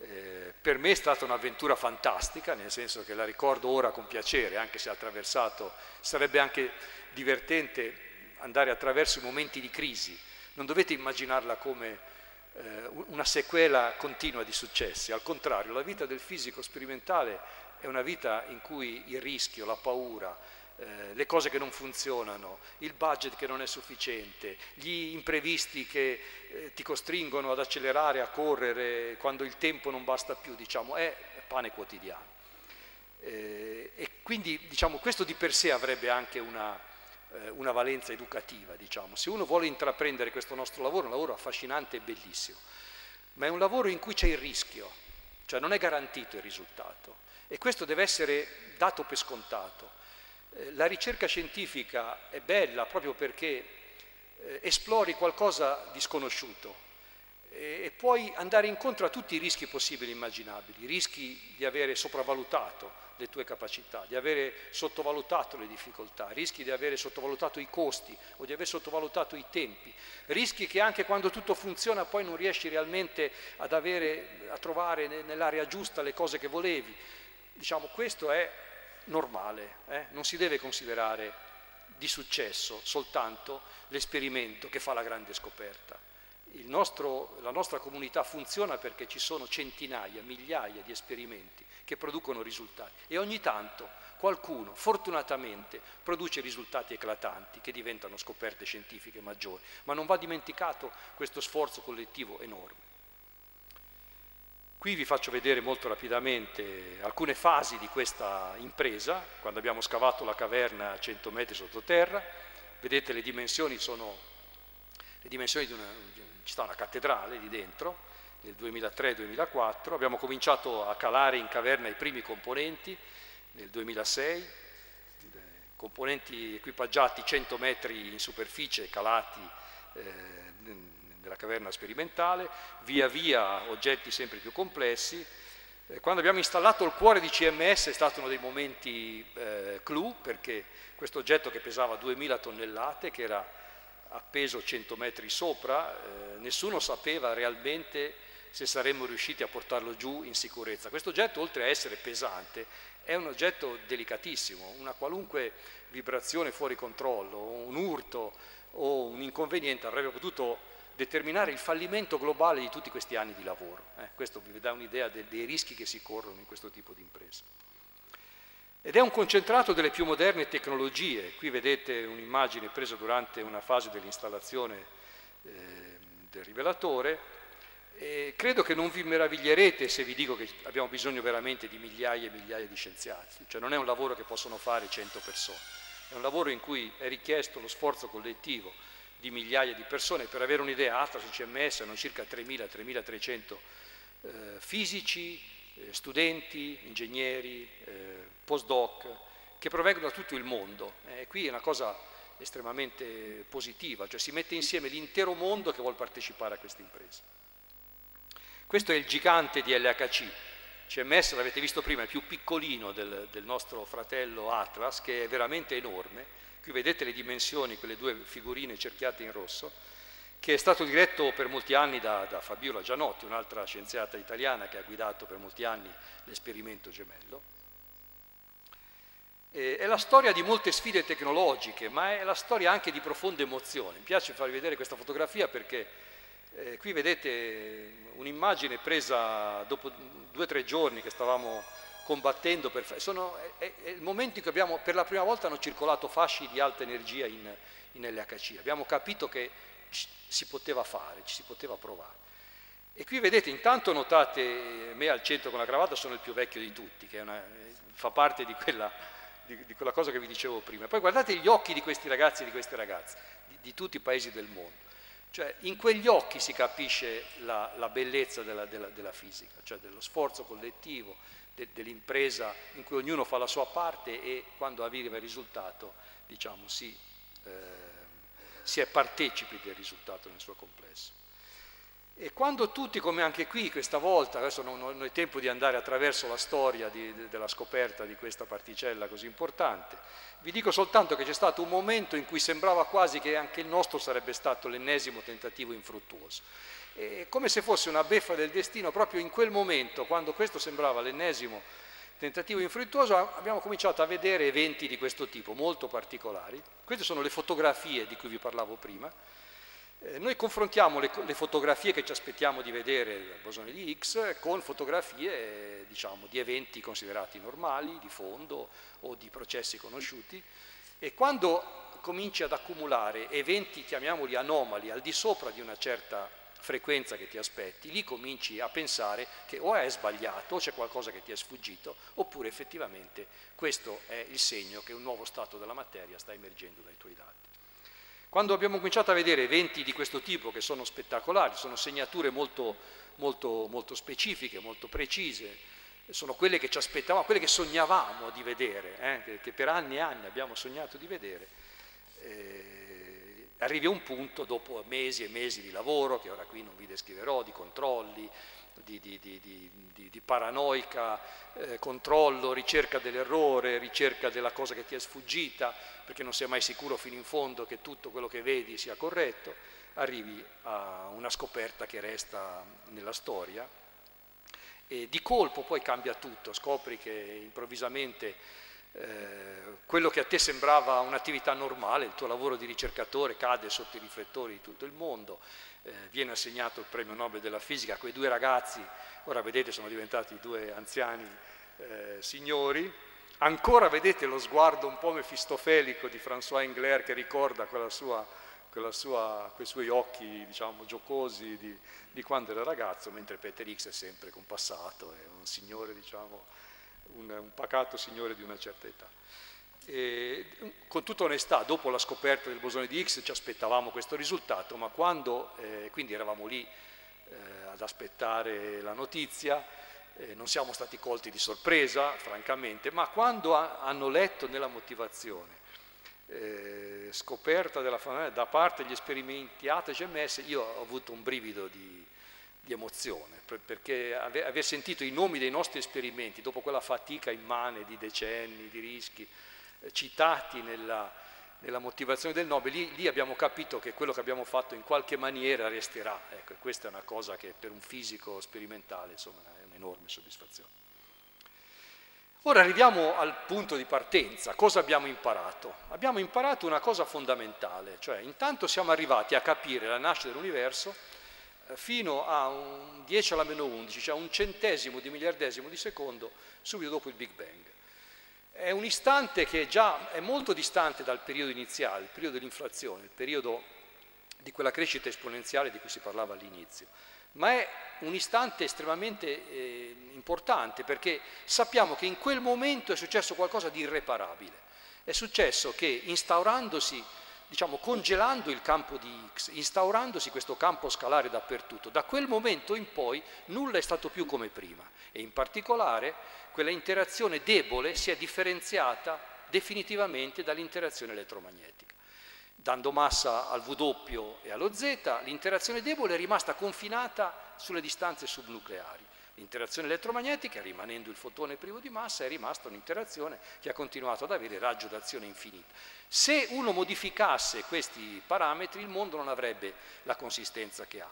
eh, per me è stata un'avventura fantastica, nel senso che la ricordo ora con piacere, anche se attraversato, sarebbe anche divertente andare attraverso i momenti di crisi. Non dovete immaginarla come eh, una sequela continua di successi, al contrario, la vita del fisico sperimentale è una vita in cui il rischio, la paura, eh, le cose che non funzionano, il budget che non è sufficiente, gli imprevisti che eh, ti costringono ad accelerare, a correre quando il tempo non basta più, diciamo, è pane quotidiano. Eh, e quindi diciamo, questo di per sé avrebbe anche una, eh, una valenza educativa. Diciamo. Se uno vuole intraprendere questo nostro lavoro, un lavoro affascinante e bellissimo, ma è un lavoro in cui c'è il rischio, cioè non è garantito il risultato e questo deve essere dato per scontato. Eh, la ricerca scientifica è bella proprio perché eh, esplori qualcosa di sconosciuto e puoi andare incontro a tutti i rischi possibili e immaginabili, rischi di avere sopravvalutato le tue capacità, di avere sottovalutato le difficoltà, rischi di avere sottovalutato i costi o di aver sottovalutato i tempi, rischi che anche quando tutto funziona poi non riesci realmente ad avere, a trovare nell'area giusta le cose che volevi. Diciamo, questo è normale, eh? non si deve considerare di successo soltanto l'esperimento che fa la grande scoperta nostro, la nostra comunità funziona perché ci sono centinaia, migliaia di esperimenti che producono risultati e ogni tanto qualcuno, fortunatamente, produce risultati eclatanti che diventano scoperte scientifiche maggiori, ma non va dimenticato questo sforzo collettivo enorme. Qui vi faccio vedere molto rapidamente alcune fasi di questa impresa, quando abbiamo scavato la caverna a 100 metri sottoterra, vedete le dimensioni sono le dimensioni di una, ci sta una cattedrale lì dentro, nel 2003-2004, abbiamo cominciato a calare in caverna i primi componenti nel 2006, componenti equipaggiati 100 metri in superficie calati eh, nella caverna sperimentale, via via oggetti sempre più complessi. Eh, quando abbiamo installato il cuore di CMS è stato uno dei momenti eh, clou perché questo oggetto che pesava 2000 tonnellate, che era appeso 100 metri sopra, eh, nessuno sapeva realmente se saremmo riusciti a portarlo giù in sicurezza. Questo oggetto, oltre a essere pesante, è un oggetto delicatissimo, una qualunque vibrazione fuori controllo, un urto o un inconveniente avrebbe potuto determinare il fallimento globale di tutti questi anni di lavoro. Eh, questo vi dà un'idea dei, dei rischi che si corrono in questo tipo di impresa. Ed è un concentrato delle più moderne tecnologie. Qui vedete un'immagine presa durante una fase dell'installazione eh, del rivelatore. E credo che non vi meraviglierete se vi dico che abbiamo bisogno veramente di migliaia e migliaia di scienziati. Cioè non è un lavoro che possono fare 100 persone, è un lavoro in cui è richiesto lo sforzo collettivo di migliaia di persone. Per avere un'idea, Atlas e CMS hanno circa 3.000-3.300 eh, fisici, eh, studenti, ingegneri, eh, postdoc, che provengono da tutto il mondo. Eh, qui è una cosa estremamente positiva, cioè si mette insieme l'intero mondo che vuole partecipare a questa impresa. Questo è il gigante di LHC, CMS l'avete visto prima, è più piccolino del, del, nostro fratello Atlas, che è veramente enorme. Qui vedete le dimensioni, quelle due figurine cerchiate in rosso che è stato diretto per molti anni da, da Fabiola Gianotti, un'altra scienziata italiana che ha guidato per molti anni l'esperimento gemello. E, è la storia di molte sfide tecnologiche, ma è la storia anche di profonde emozioni. Mi piace farvi vedere questa fotografia perché eh, qui vedete un'immagine presa dopo due o tre giorni che stavamo combattendo, per, sono, è, è, il momento in cui abbiamo, per la prima volta hanno circolato fasci di alta energia in, in LHC. Abbiamo capito che si poteva fare, ci si poteva provare. E qui vedete, intanto notate me al centro con la cravatta, sono il più vecchio di tutti, che una, fa parte di quella, di, di quella, cosa che vi dicevo prima. Poi guardate gli occhi di questi ragazzi e di queste ragazze, di, di, tutti i paesi del mondo. Cioè, in quegli occhi si capisce la, la bellezza della, della, della, fisica, cioè dello sforzo collettivo, de, dell'impresa in cui ognuno fa la sua parte e quando arriva il risultato, diciamo, si... Eh, si è partecipi del risultato nel suo complesso. E quando tutti, come anche qui questa volta, adesso non, non è tempo di andare attraverso la storia di, de, della scoperta di questa particella così importante, vi dico soltanto che c'è stato un momento in cui sembrava quasi che anche il nostro sarebbe stato l'ennesimo tentativo infruttuoso. E come se fosse una beffa del destino, proprio in quel momento, quando questo sembrava l'ennesimo tentativo infruttuoso abbiamo cominciato a vedere eventi di questo tipo, molto particolari. Queste sono le fotografie di cui vi parlavo prima. Eh, noi confrontiamo le, le, fotografie che ci aspettiamo di vedere del bosone di Higgs con fotografie diciamo, di eventi considerati normali, di fondo o di processi conosciuti e quando cominci ad accumulare eventi, chiamiamoli anomali, al di sopra di una certa frequenza che ti aspetti, lì cominci a pensare che o è sbagliato, o c'è qualcosa che ti è sfuggito, oppure effettivamente questo è il segno che un nuovo stato della materia sta emergendo dai tuoi dati. Quando abbiamo cominciato a vedere eventi di questo tipo che sono spettacolari, sono segnature molto, molto, molto specifiche, molto precise, sono quelle che ci aspettavamo, quelle che sognavamo di vedere, eh, che, che, per anni e anni abbiamo sognato di vedere, eh, arrivi a un punto, dopo mesi e mesi di lavoro, che ora qui non vi descriverò, di controlli, di, di, di, di paranoica eh, controllo, ricerca dell'errore, ricerca della cosa che ti è sfuggita, perché non sei mai sicuro fino in fondo che tutto quello che vedi sia corretto, arrivi a una scoperta che resta nella storia. E di colpo poi cambia tutto, scopri che improvvisamente eh, quello che a te sembrava un'attività normale, il tuo lavoro di ricercatore cade sotto i riflettori di tutto il mondo, eh, viene assegnato il premio Nobel della fisica a quei due ragazzi, ora vedete sono diventati due anziani eh, signori, ancora vedete lo sguardo un po' mefistofelico di François Engler che ricorda sua, sua, quei suoi occhi diciamo, giocosi di, di, quando era ragazzo, mentre Peter X è sempre compassato, è un signore diciamo, un, un pacato signore di una certa età. E, con tutta onestà, dopo la scoperta del bosone di Higgs ci aspettavamo questo risultato, ma quando, eh, quindi eravamo lì eh, ad aspettare la notizia, eh, non siamo stati colti di sorpresa, francamente, ma quando ha, hanno letto nella motivazione eh, scoperta della da parte degli esperimenti ATCMS, io ho avuto un brivido di, di emozione, perché aver sentito i nomi dei nostri esperimenti dopo quella fatica immane di decenni, di rischi, eh, citati nella, nella motivazione del Nobel, lì, lì, abbiamo capito che quello che abbiamo fatto in qualche maniera resterà. Ecco, questa è una cosa che per un fisico sperimentale insomma, è un'enorme soddisfazione. Ora arriviamo al punto di partenza. Cosa abbiamo imparato? Abbiamo imparato una cosa fondamentale, cioè intanto siamo arrivati a capire la nascita dell'universo fino a un 10 alla meno 11, cioè un centesimo di miliardesimo di secondo subito dopo il Big Bang. È un istante che già è molto distante dal periodo iniziale, il periodo dell'inflazione, il periodo di quella crescita esponenziale di cui si parlava all'inizio, ma è un istante estremamente eh, importante perché sappiamo che in quel momento è successo qualcosa di irreparabile. È successo che instaurandosi, diciamo congelando il campo di X, instaurandosi questo campo scalare dappertutto, da quel momento in poi nulla è stato più come prima e in particolare quella interazione debole si è differenziata definitivamente dall'interazione elettromagnetica. Dando massa al W e allo Z, l'interazione debole è rimasta confinata sulle distanze subnucleari. L'interazione elettromagnetica, rimanendo il fotone privo di massa, è rimasta un'interazione che ha continuato ad avere raggio d'azione infinita. Se uno modificasse questi parametri, il mondo non avrebbe la consistenza che ha.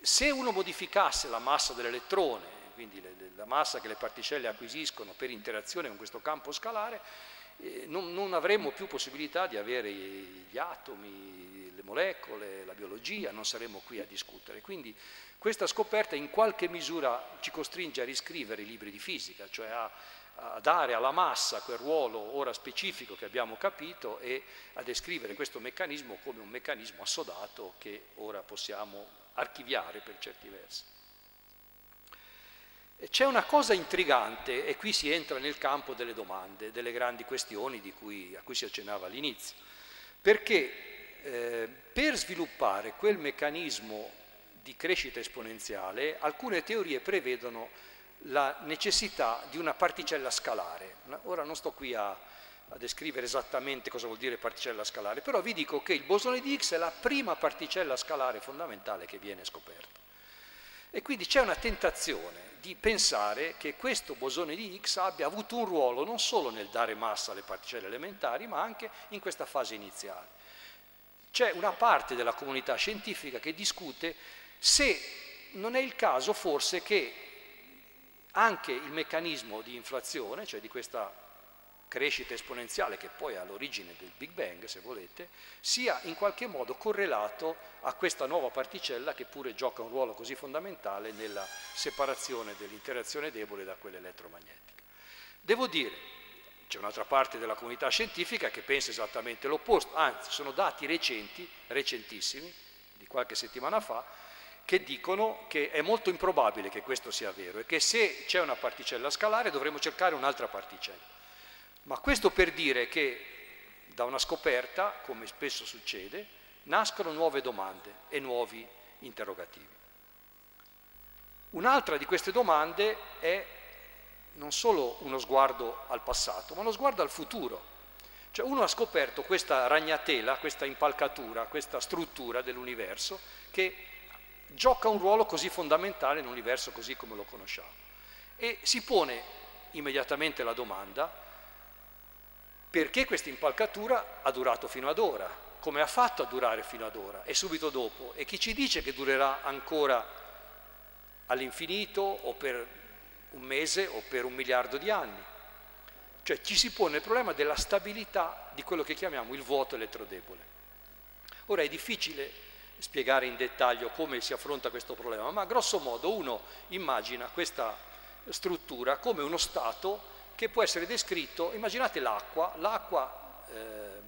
Se uno modificasse la massa dell'elettrone, quindi la massa che le particelle acquisiscono per interazione con questo campo scalare, eh, non, non, avremmo più possibilità di avere gli atomi, le molecole, la biologia, non saremmo qui a discutere. Quindi questa scoperta in qualche misura ci costringe a riscrivere i libri di fisica, cioè a, a dare alla massa quel ruolo ora specifico che abbiamo capito e a descrivere questo meccanismo come un meccanismo assodato che ora possiamo archiviare per certi versi. C'è una cosa intrigante e qui si entra nel campo delle domande, delle grandi questioni cui, a cui si accennava all'inizio, perché eh, per sviluppare quel meccanismo di crescita esponenziale alcune teorie prevedono la necessità di una particella scalare. Ora non sto qui a, a descrivere esattamente cosa vuol dire particella scalare, però vi dico che il bosone di Higgs è la prima particella scalare fondamentale che viene scoperta. E quindi c'è una tentazione di pensare che questo bosone di Higgs abbia avuto un ruolo non solo nel dare massa alle particelle elementari, ma anche in questa fase iniziale. C'è una parte della comunità scientifica che discute se non è il caso forse che anche il meccanismo di inflazione, cioè di questa crescita esponenziale che poi è all'origine del Big Bang, se volete, sia in qualche modo correlato a questa nuova particella che pure gioca un ruolo così fondamentale nella separazione dell'interazione debole da quella elettromagnetica. Devo dire, c'è un'altra parte della comunità scientifica che pensa esattamente l'opposto, anzi sono dati recenti, recentissimi, di qualche settimana fa, che dicono che è molto improbabile che questo sia vero e che se c'è una particella scalare dovremo cercare un'altra particella. Ma questo per dire che da una scoperta, come spesso succede, nascono nuove domande e nuovi interrogativi. Un'altra di queste domande è non solo uno sguardo al passato, ma uno sguardo al futuro. Cioè uno ha scoperto questa ragnatela, questa impalcatura, questa struttura dell'universo che gioca un ruolo così fondamentale nell'universo così come lo conosciamo. E si pone immediatamente la domanda perché questa impalcatura ha durato fino ad ora, come ha fatto a durare fino ad ora e subito dopo, e chi ci dice che durerà ancora all'infinito o per un mese o per un miliardo di anni. Cioè ci si pone il problema della stabilità di quello che chiamiamo il vuoto elettrodebole. Ora è difficile spiegare in dettaglio come si affronta questo problema, ma grosso modo uno immagina questa struttura come uno stato che può essere descritto, immaginate l'acqua, l'acqua eh,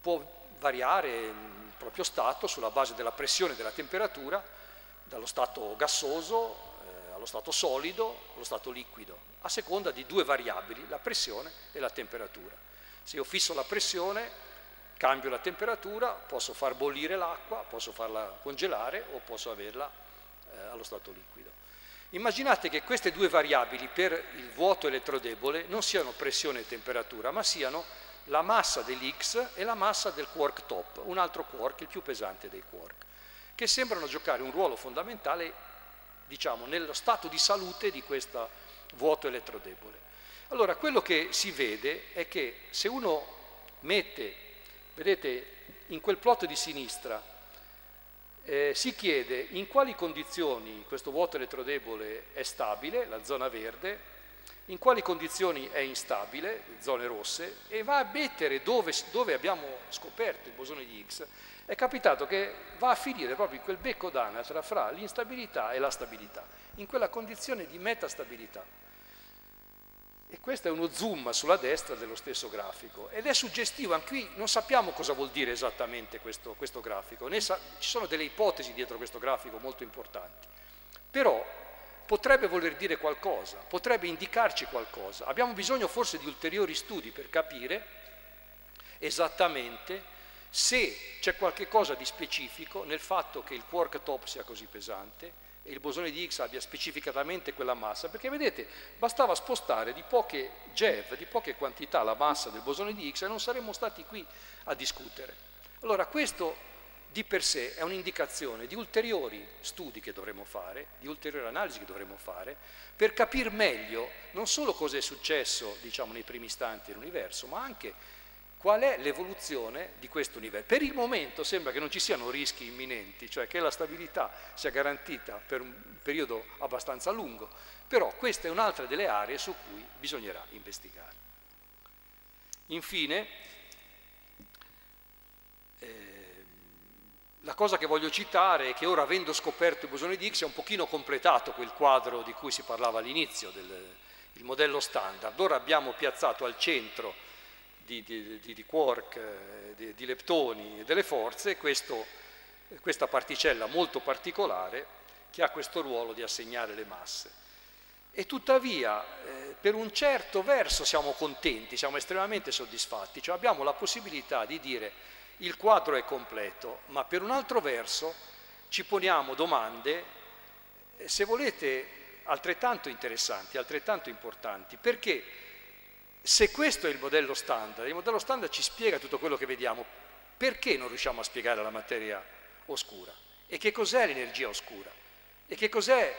può variare il proprio stato sulla base della pressione e della temperatura, dallo stato gassoso allo stato solido, allo stato liquido, a seconda di due variabili, la pressione e la temperatura. Se io fisso la pressione, cambio la temperatura, posso far bollire l'acqua, posso farla congelare o posso averla eh, allo stato liquido. Immaginate che queste due variabili per il vuoto elettrodebole non siano pressione e temperatura, ma siano la massa dell'X e la massa del quark top, un altro quark, il più pesante dei quark, che sembrano giocare un ruolo fondamentale, diciamo, nello stato di salute di questo vuoto elettrodebole. Allora, quello che si vede è che se uno mette, vedete, in quel plot di sinistra eh, si chiede in quali condizioni questo vuoto elettrodebole è stabile, la zona verde, in quali condizioni è instabile, le zone rosse, e va a mettere dove, dove abbiamo scoperto il bosone di Higgs, è capitato che va a finire proprio in quel becco d'anatra fra l'instabilità e la stabilità, in quella condizione di metastabilità. E questo è uno zoom sulla destra dello stesso grafico ed è suggestivo, anche qui non sappiamo cosa vuol dire esattamente questo, questo grafico, ci sono delle ipotesi dietro questo grafico molto importanti, però potrebbe voler dire qualcosa, potrebbe indicarci qualcosa. Abbiamo bisogno forse di ulteriori studi per capire esattamente se c'è qualche cosa di specifico nel fatto che il quark top sia così pesante e il bosone di Higgs abbia specificatamente quella massa, perché vedete, bastava spostare di poche GeV, di poche quantità la massa del bosone di Higgs e non saremmo stati qui a discutere. Allora questo di per sé è un'indicazione di ulteriori studi che dovremo fare, di ulteriori analisi che dovremo fare, per capire meglio non solo cosa è successo diciamo, nei primi istanti dell'universo, ma anche qual è l'evoluzione di questo universo. Per il momento sembra che non ci siano rischi imminenti, cioè che la stabilità sia garantita per un periodo abbastanza lungo, però questa è un'altra delle aree su cui bisognerà investigare. Infine, la cosa che voglio citare è che ora avendo scoperto il bosone di Higgs è un pochino completato quel quadro di cui si parlava all'inizio, del modello standard. Ora abbiamo piazzato al centro di, di, di, di quark, eh, di, leptoni e delle forze, questo, questa particella molto particolare che ha questo ruolo di assegnare le masse. E tuttavia, eh, per un certo verso siamo contenti, siamo estremamente soddisfatti, cioè abbiamo la possibilità di dire il quadro è completo, ma per un altro verso ci poniamo domande, eh, se volete, altrettanto interessanti, altrettanto importanti, perché se questo è il modello standard, il modello standard ci spiega tutto quello che vediamo, perché non riusciamo a spiegare la materia oscura? E che cos'è l'energia oscura? E che cos'è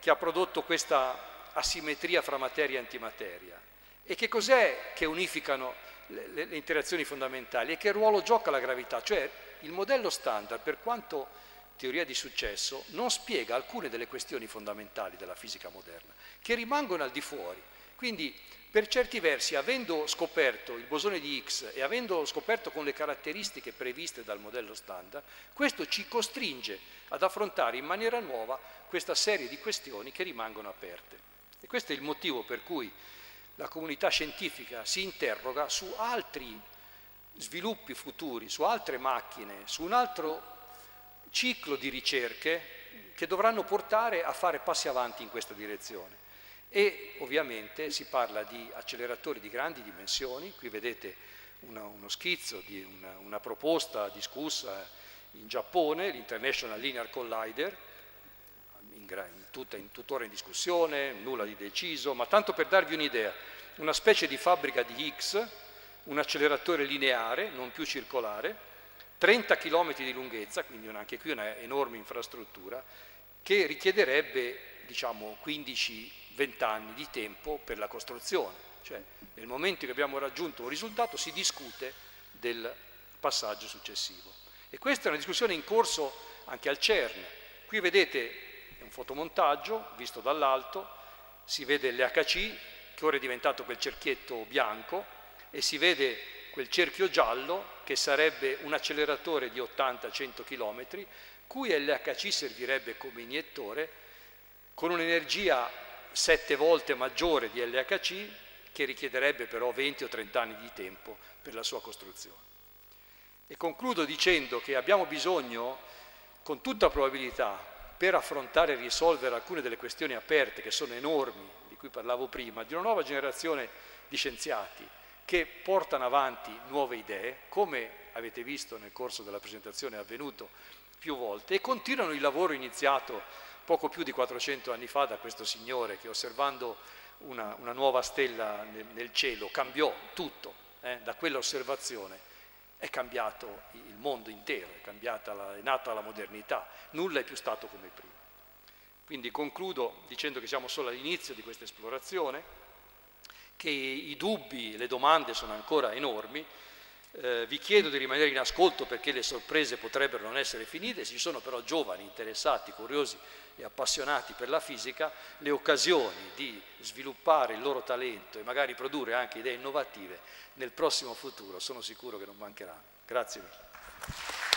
che ha prodotto questa asimmetria fra materia e antimateria? E che cos'è che unificano le, le, interazioni fondamentali? E che ruolo gioca la gravità? Cioè il modello standard, per quanto teoria di successo, non spiega alcune delle questioni fondamentali della fisica moderna, che rimangono al di fuori. Quindi per certi versi, avendo scoperto il bosone di Higgs e avendo scoperto con le caratteristiche previste dal modello standard, questo ci costringe ad affrontare in maniera nuova questa serie di questioni che rimangono aperte. E questo è il motivo per cui la comunità scientifica si interroga su altri sviluppi futuri, su altre macchine, su un altro ciclo di ricerche che dovranno portare a fare passi avanti in questa direzione. E ovviamente si parla di acceleratori di grandi dimensioni, qui vedete una, uno schizzo di una, una, proposta discussa in Giappone, l'International Linear Collider, in, in tutta, in, tuttora in discussione, nulla di deciso, ma tanto per darvi un'idea, una specie di fabbrica di Higgs un acceleratore lineare, non più circolare, 30 km di lunghezza, quindi anche qui una enorme infrastruttura, che richiederebbe diciamo, 15-20 anni di tempo per la costruzione. Cioè nel momento che abbiamo raggiunto un risultato si discute del passaggio successivo. E questa è una discussione in corso anche al CERN. Qui vedete fotomontaggio visto dall'alto, si vede l'HC che ora è diventato quel cerchietto bianco e si vede quel cerchio giallo che sarebbe un acceleratore di 80-100 km, cui l'HC servirebbe come iniettore con un'energia sette volte maggiore di LHC che richiederebbe però 20 o 30 anni di tempo per la sua costruzione. E concludo dicendo che abbiamo bisogno, con tutta probabilità, per affrontare e risolvere alcune delle questioni aperte, che sono enormi, di cui parlavo prima, di una nuova generazione di scienziati che portano avanti nuove idee, come avete visto nel corso della presentazione è avvenuto più volte, e continuano il lavoro iniziato poco più di 400 anni fa da questo signore che osservando una, una nuova stella nel, nel, cielo cambiò tutto, eh, da quell'osservazione è cambiato il mondo intero, è, la, è nata la modernità, nulla è più stato come prima. Quindi concludo dicendo che siamo solo all'inizio di questa esplorazione, che i dubbi, le domande sono ancora enormi, eh, vi chiedo di rimanere in ascolto perché le sorprese potrebbero non essere finite, ci sono però giovani interessati, curiosi e appassionati per la fisica, le occasioni di sviluppare il loro talento e magari produrre anche idee innovative nel prossimo futuro sono sicuro che non mancheranno. Grazie mille.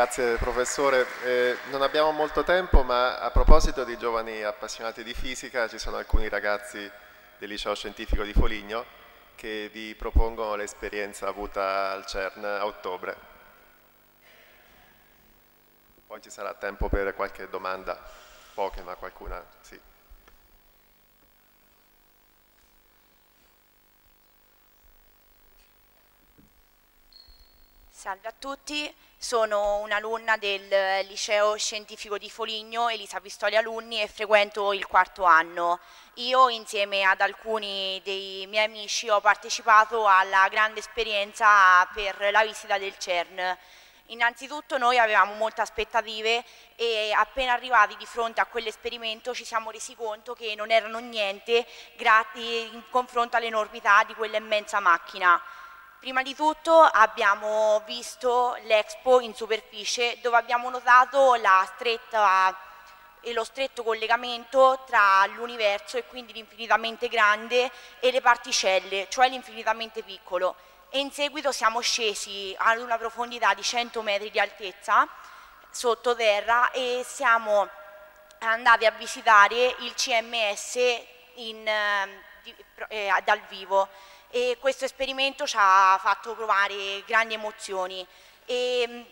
Grazie professore. Eh, non abbiamo molto tempo, ma a proposito di giovani appassionati di fisica, ci sono alcuni ragazzi del liceo scientifico di Foligno che vi propongono l'esperienza avuta al CERN a ottobre. Poi ci sarà tempo per qualche domanda, poche ma qualcuna sì. Salve a tutti, sono un'alunna del liceo scientifico di Foligno, Elisa Pistoli Alunni e frequento il quarto anno. Io insieme ad alcuni dei miei amici ho partecipato alla grande esperienza per la visita del CERN. Innanzitutto noi avevamo molte aspettative e appena arrivati di fronte a quell'esperimento ci siamo resi conto che non erano niente in confronto all'enormità di quella immensa macchina. Prima di tutto abbiamo visto l'Expo in superficie dove abbiamo notato stretta, lo stretto collegamento tra l'universo e quindi l'infinitamente grande e le particelle, cioè l'infinitamente piccolo. E in seguito siamo scesi ad una profondità di 100 metri di altezza sottoterra e siamo andati a visitare il CMS in, eh, dal vivo e questo esperimento ci ha fatto provare grandi emozioni. E mm,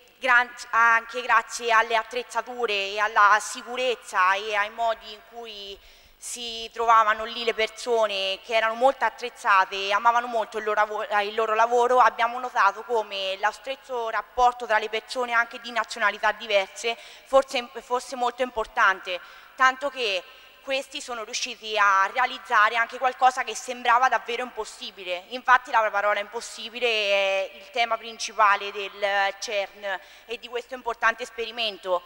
anche grazie alle attrezzature e alla sicurezza e ai modi in cui si trovavano lì le persone che erano molto attrezzate e amavano molto il loro, il loro lavoro, abbiamo notato come lo stretto rapporto tra le persone anche di nazionalità diverse fosse molto importante, tanto che questi sono riusciti a realizzare anche qualcosa che sembrava davvero impossibile. Infatti la parola impossibile è il tema principale del CERN e di questo importante esperimento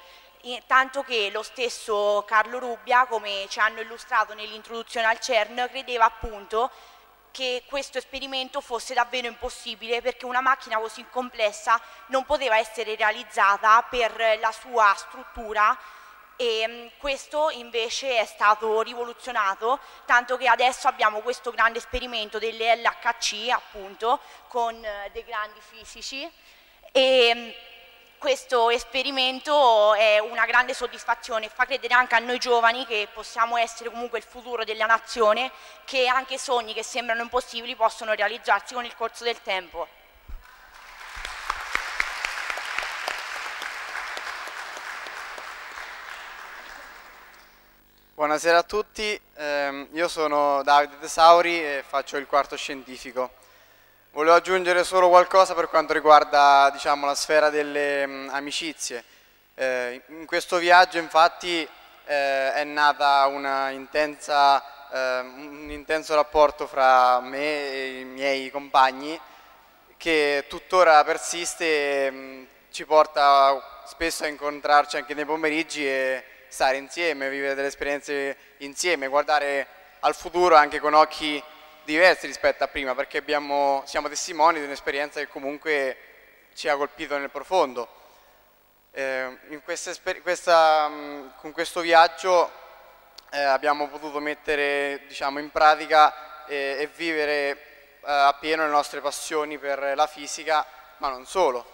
tanto che lo stesso Carlo Rubbia, come ci hanno illustrato nell'introduzione al CERN, credeva appunto che questo esperimento fosse davvero impossibile perché una macchina così complessa non poteva essere realizzata per la sua struttura e mm, questo invece è stato rivoluzionato tanto che adesso abbiamo questo grande esperimento delle LHC appunto con eh, dei grandi fisici e mm, questo esperimento è una grande soddisfazione, fa credere anche a noi giovani che possiamo essere comunque il futuro della nazione, che anche sogni che sembrano impossibili possono realizzarsi con il corso del tempo. Buonasera a tutti, eh, io sono Davide Tesauri e faccio il quarto scientifico. Volevo aggiungere solo qualcosa per quanto riguarda diciamo, la sfera delle mh, amicizie. Eh, in questo viaggio infatti eh, è nata intensa, eh, un intenso rapporto fra me e i miei compagni che tuttora persiste e mh, ci porta spesso a incontrarci anche nei pomeriggi e stare insieme, vivere delle esperienze insieme, guardare al futuro anche con occhi diversi rispetto a prima, perché abbiamo, siamo testimoni di un'esperienza che comunque ci ha colpito nel profondo. Eh, questa, questa, con questo viaggio eh, abbiamo potuto mettere diciamo, in pratica e, e vivere eh, appieno le nostre passioni per la fisica, ma non solo.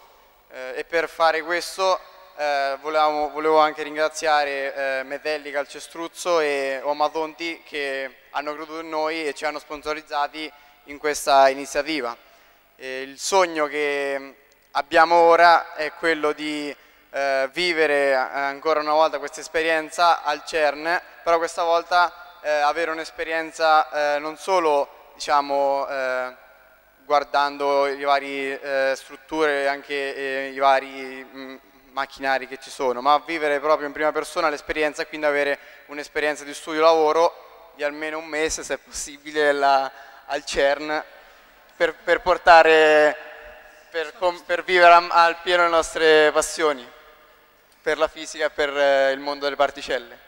Eh, e per fare questo eh, volevamo, volevo anche ringraziare eh, Metelli Calcestruzzo e Omatonti che hanno creduto in noi e ci hanno sponsorizzati in questa iniziativa. Eh, il sogno che abbiamo ora è quello di eh, vivere eh, ancora una volta questa esperienza al CERN, però questa volta eh, avere un'esperienza non solo diciamo, guardando le varie strutture e anche i vari mh, macchinari che ci sono, ma vivere proprio in prima persona l'esperienza quindi avere un'esperienza di studio-lavoro di almeno un mese, se possibile, la, al CERN per, per portare, per, per vivere al pieno le nostre passioni per la fisica e per eh, il mondo delle particelle.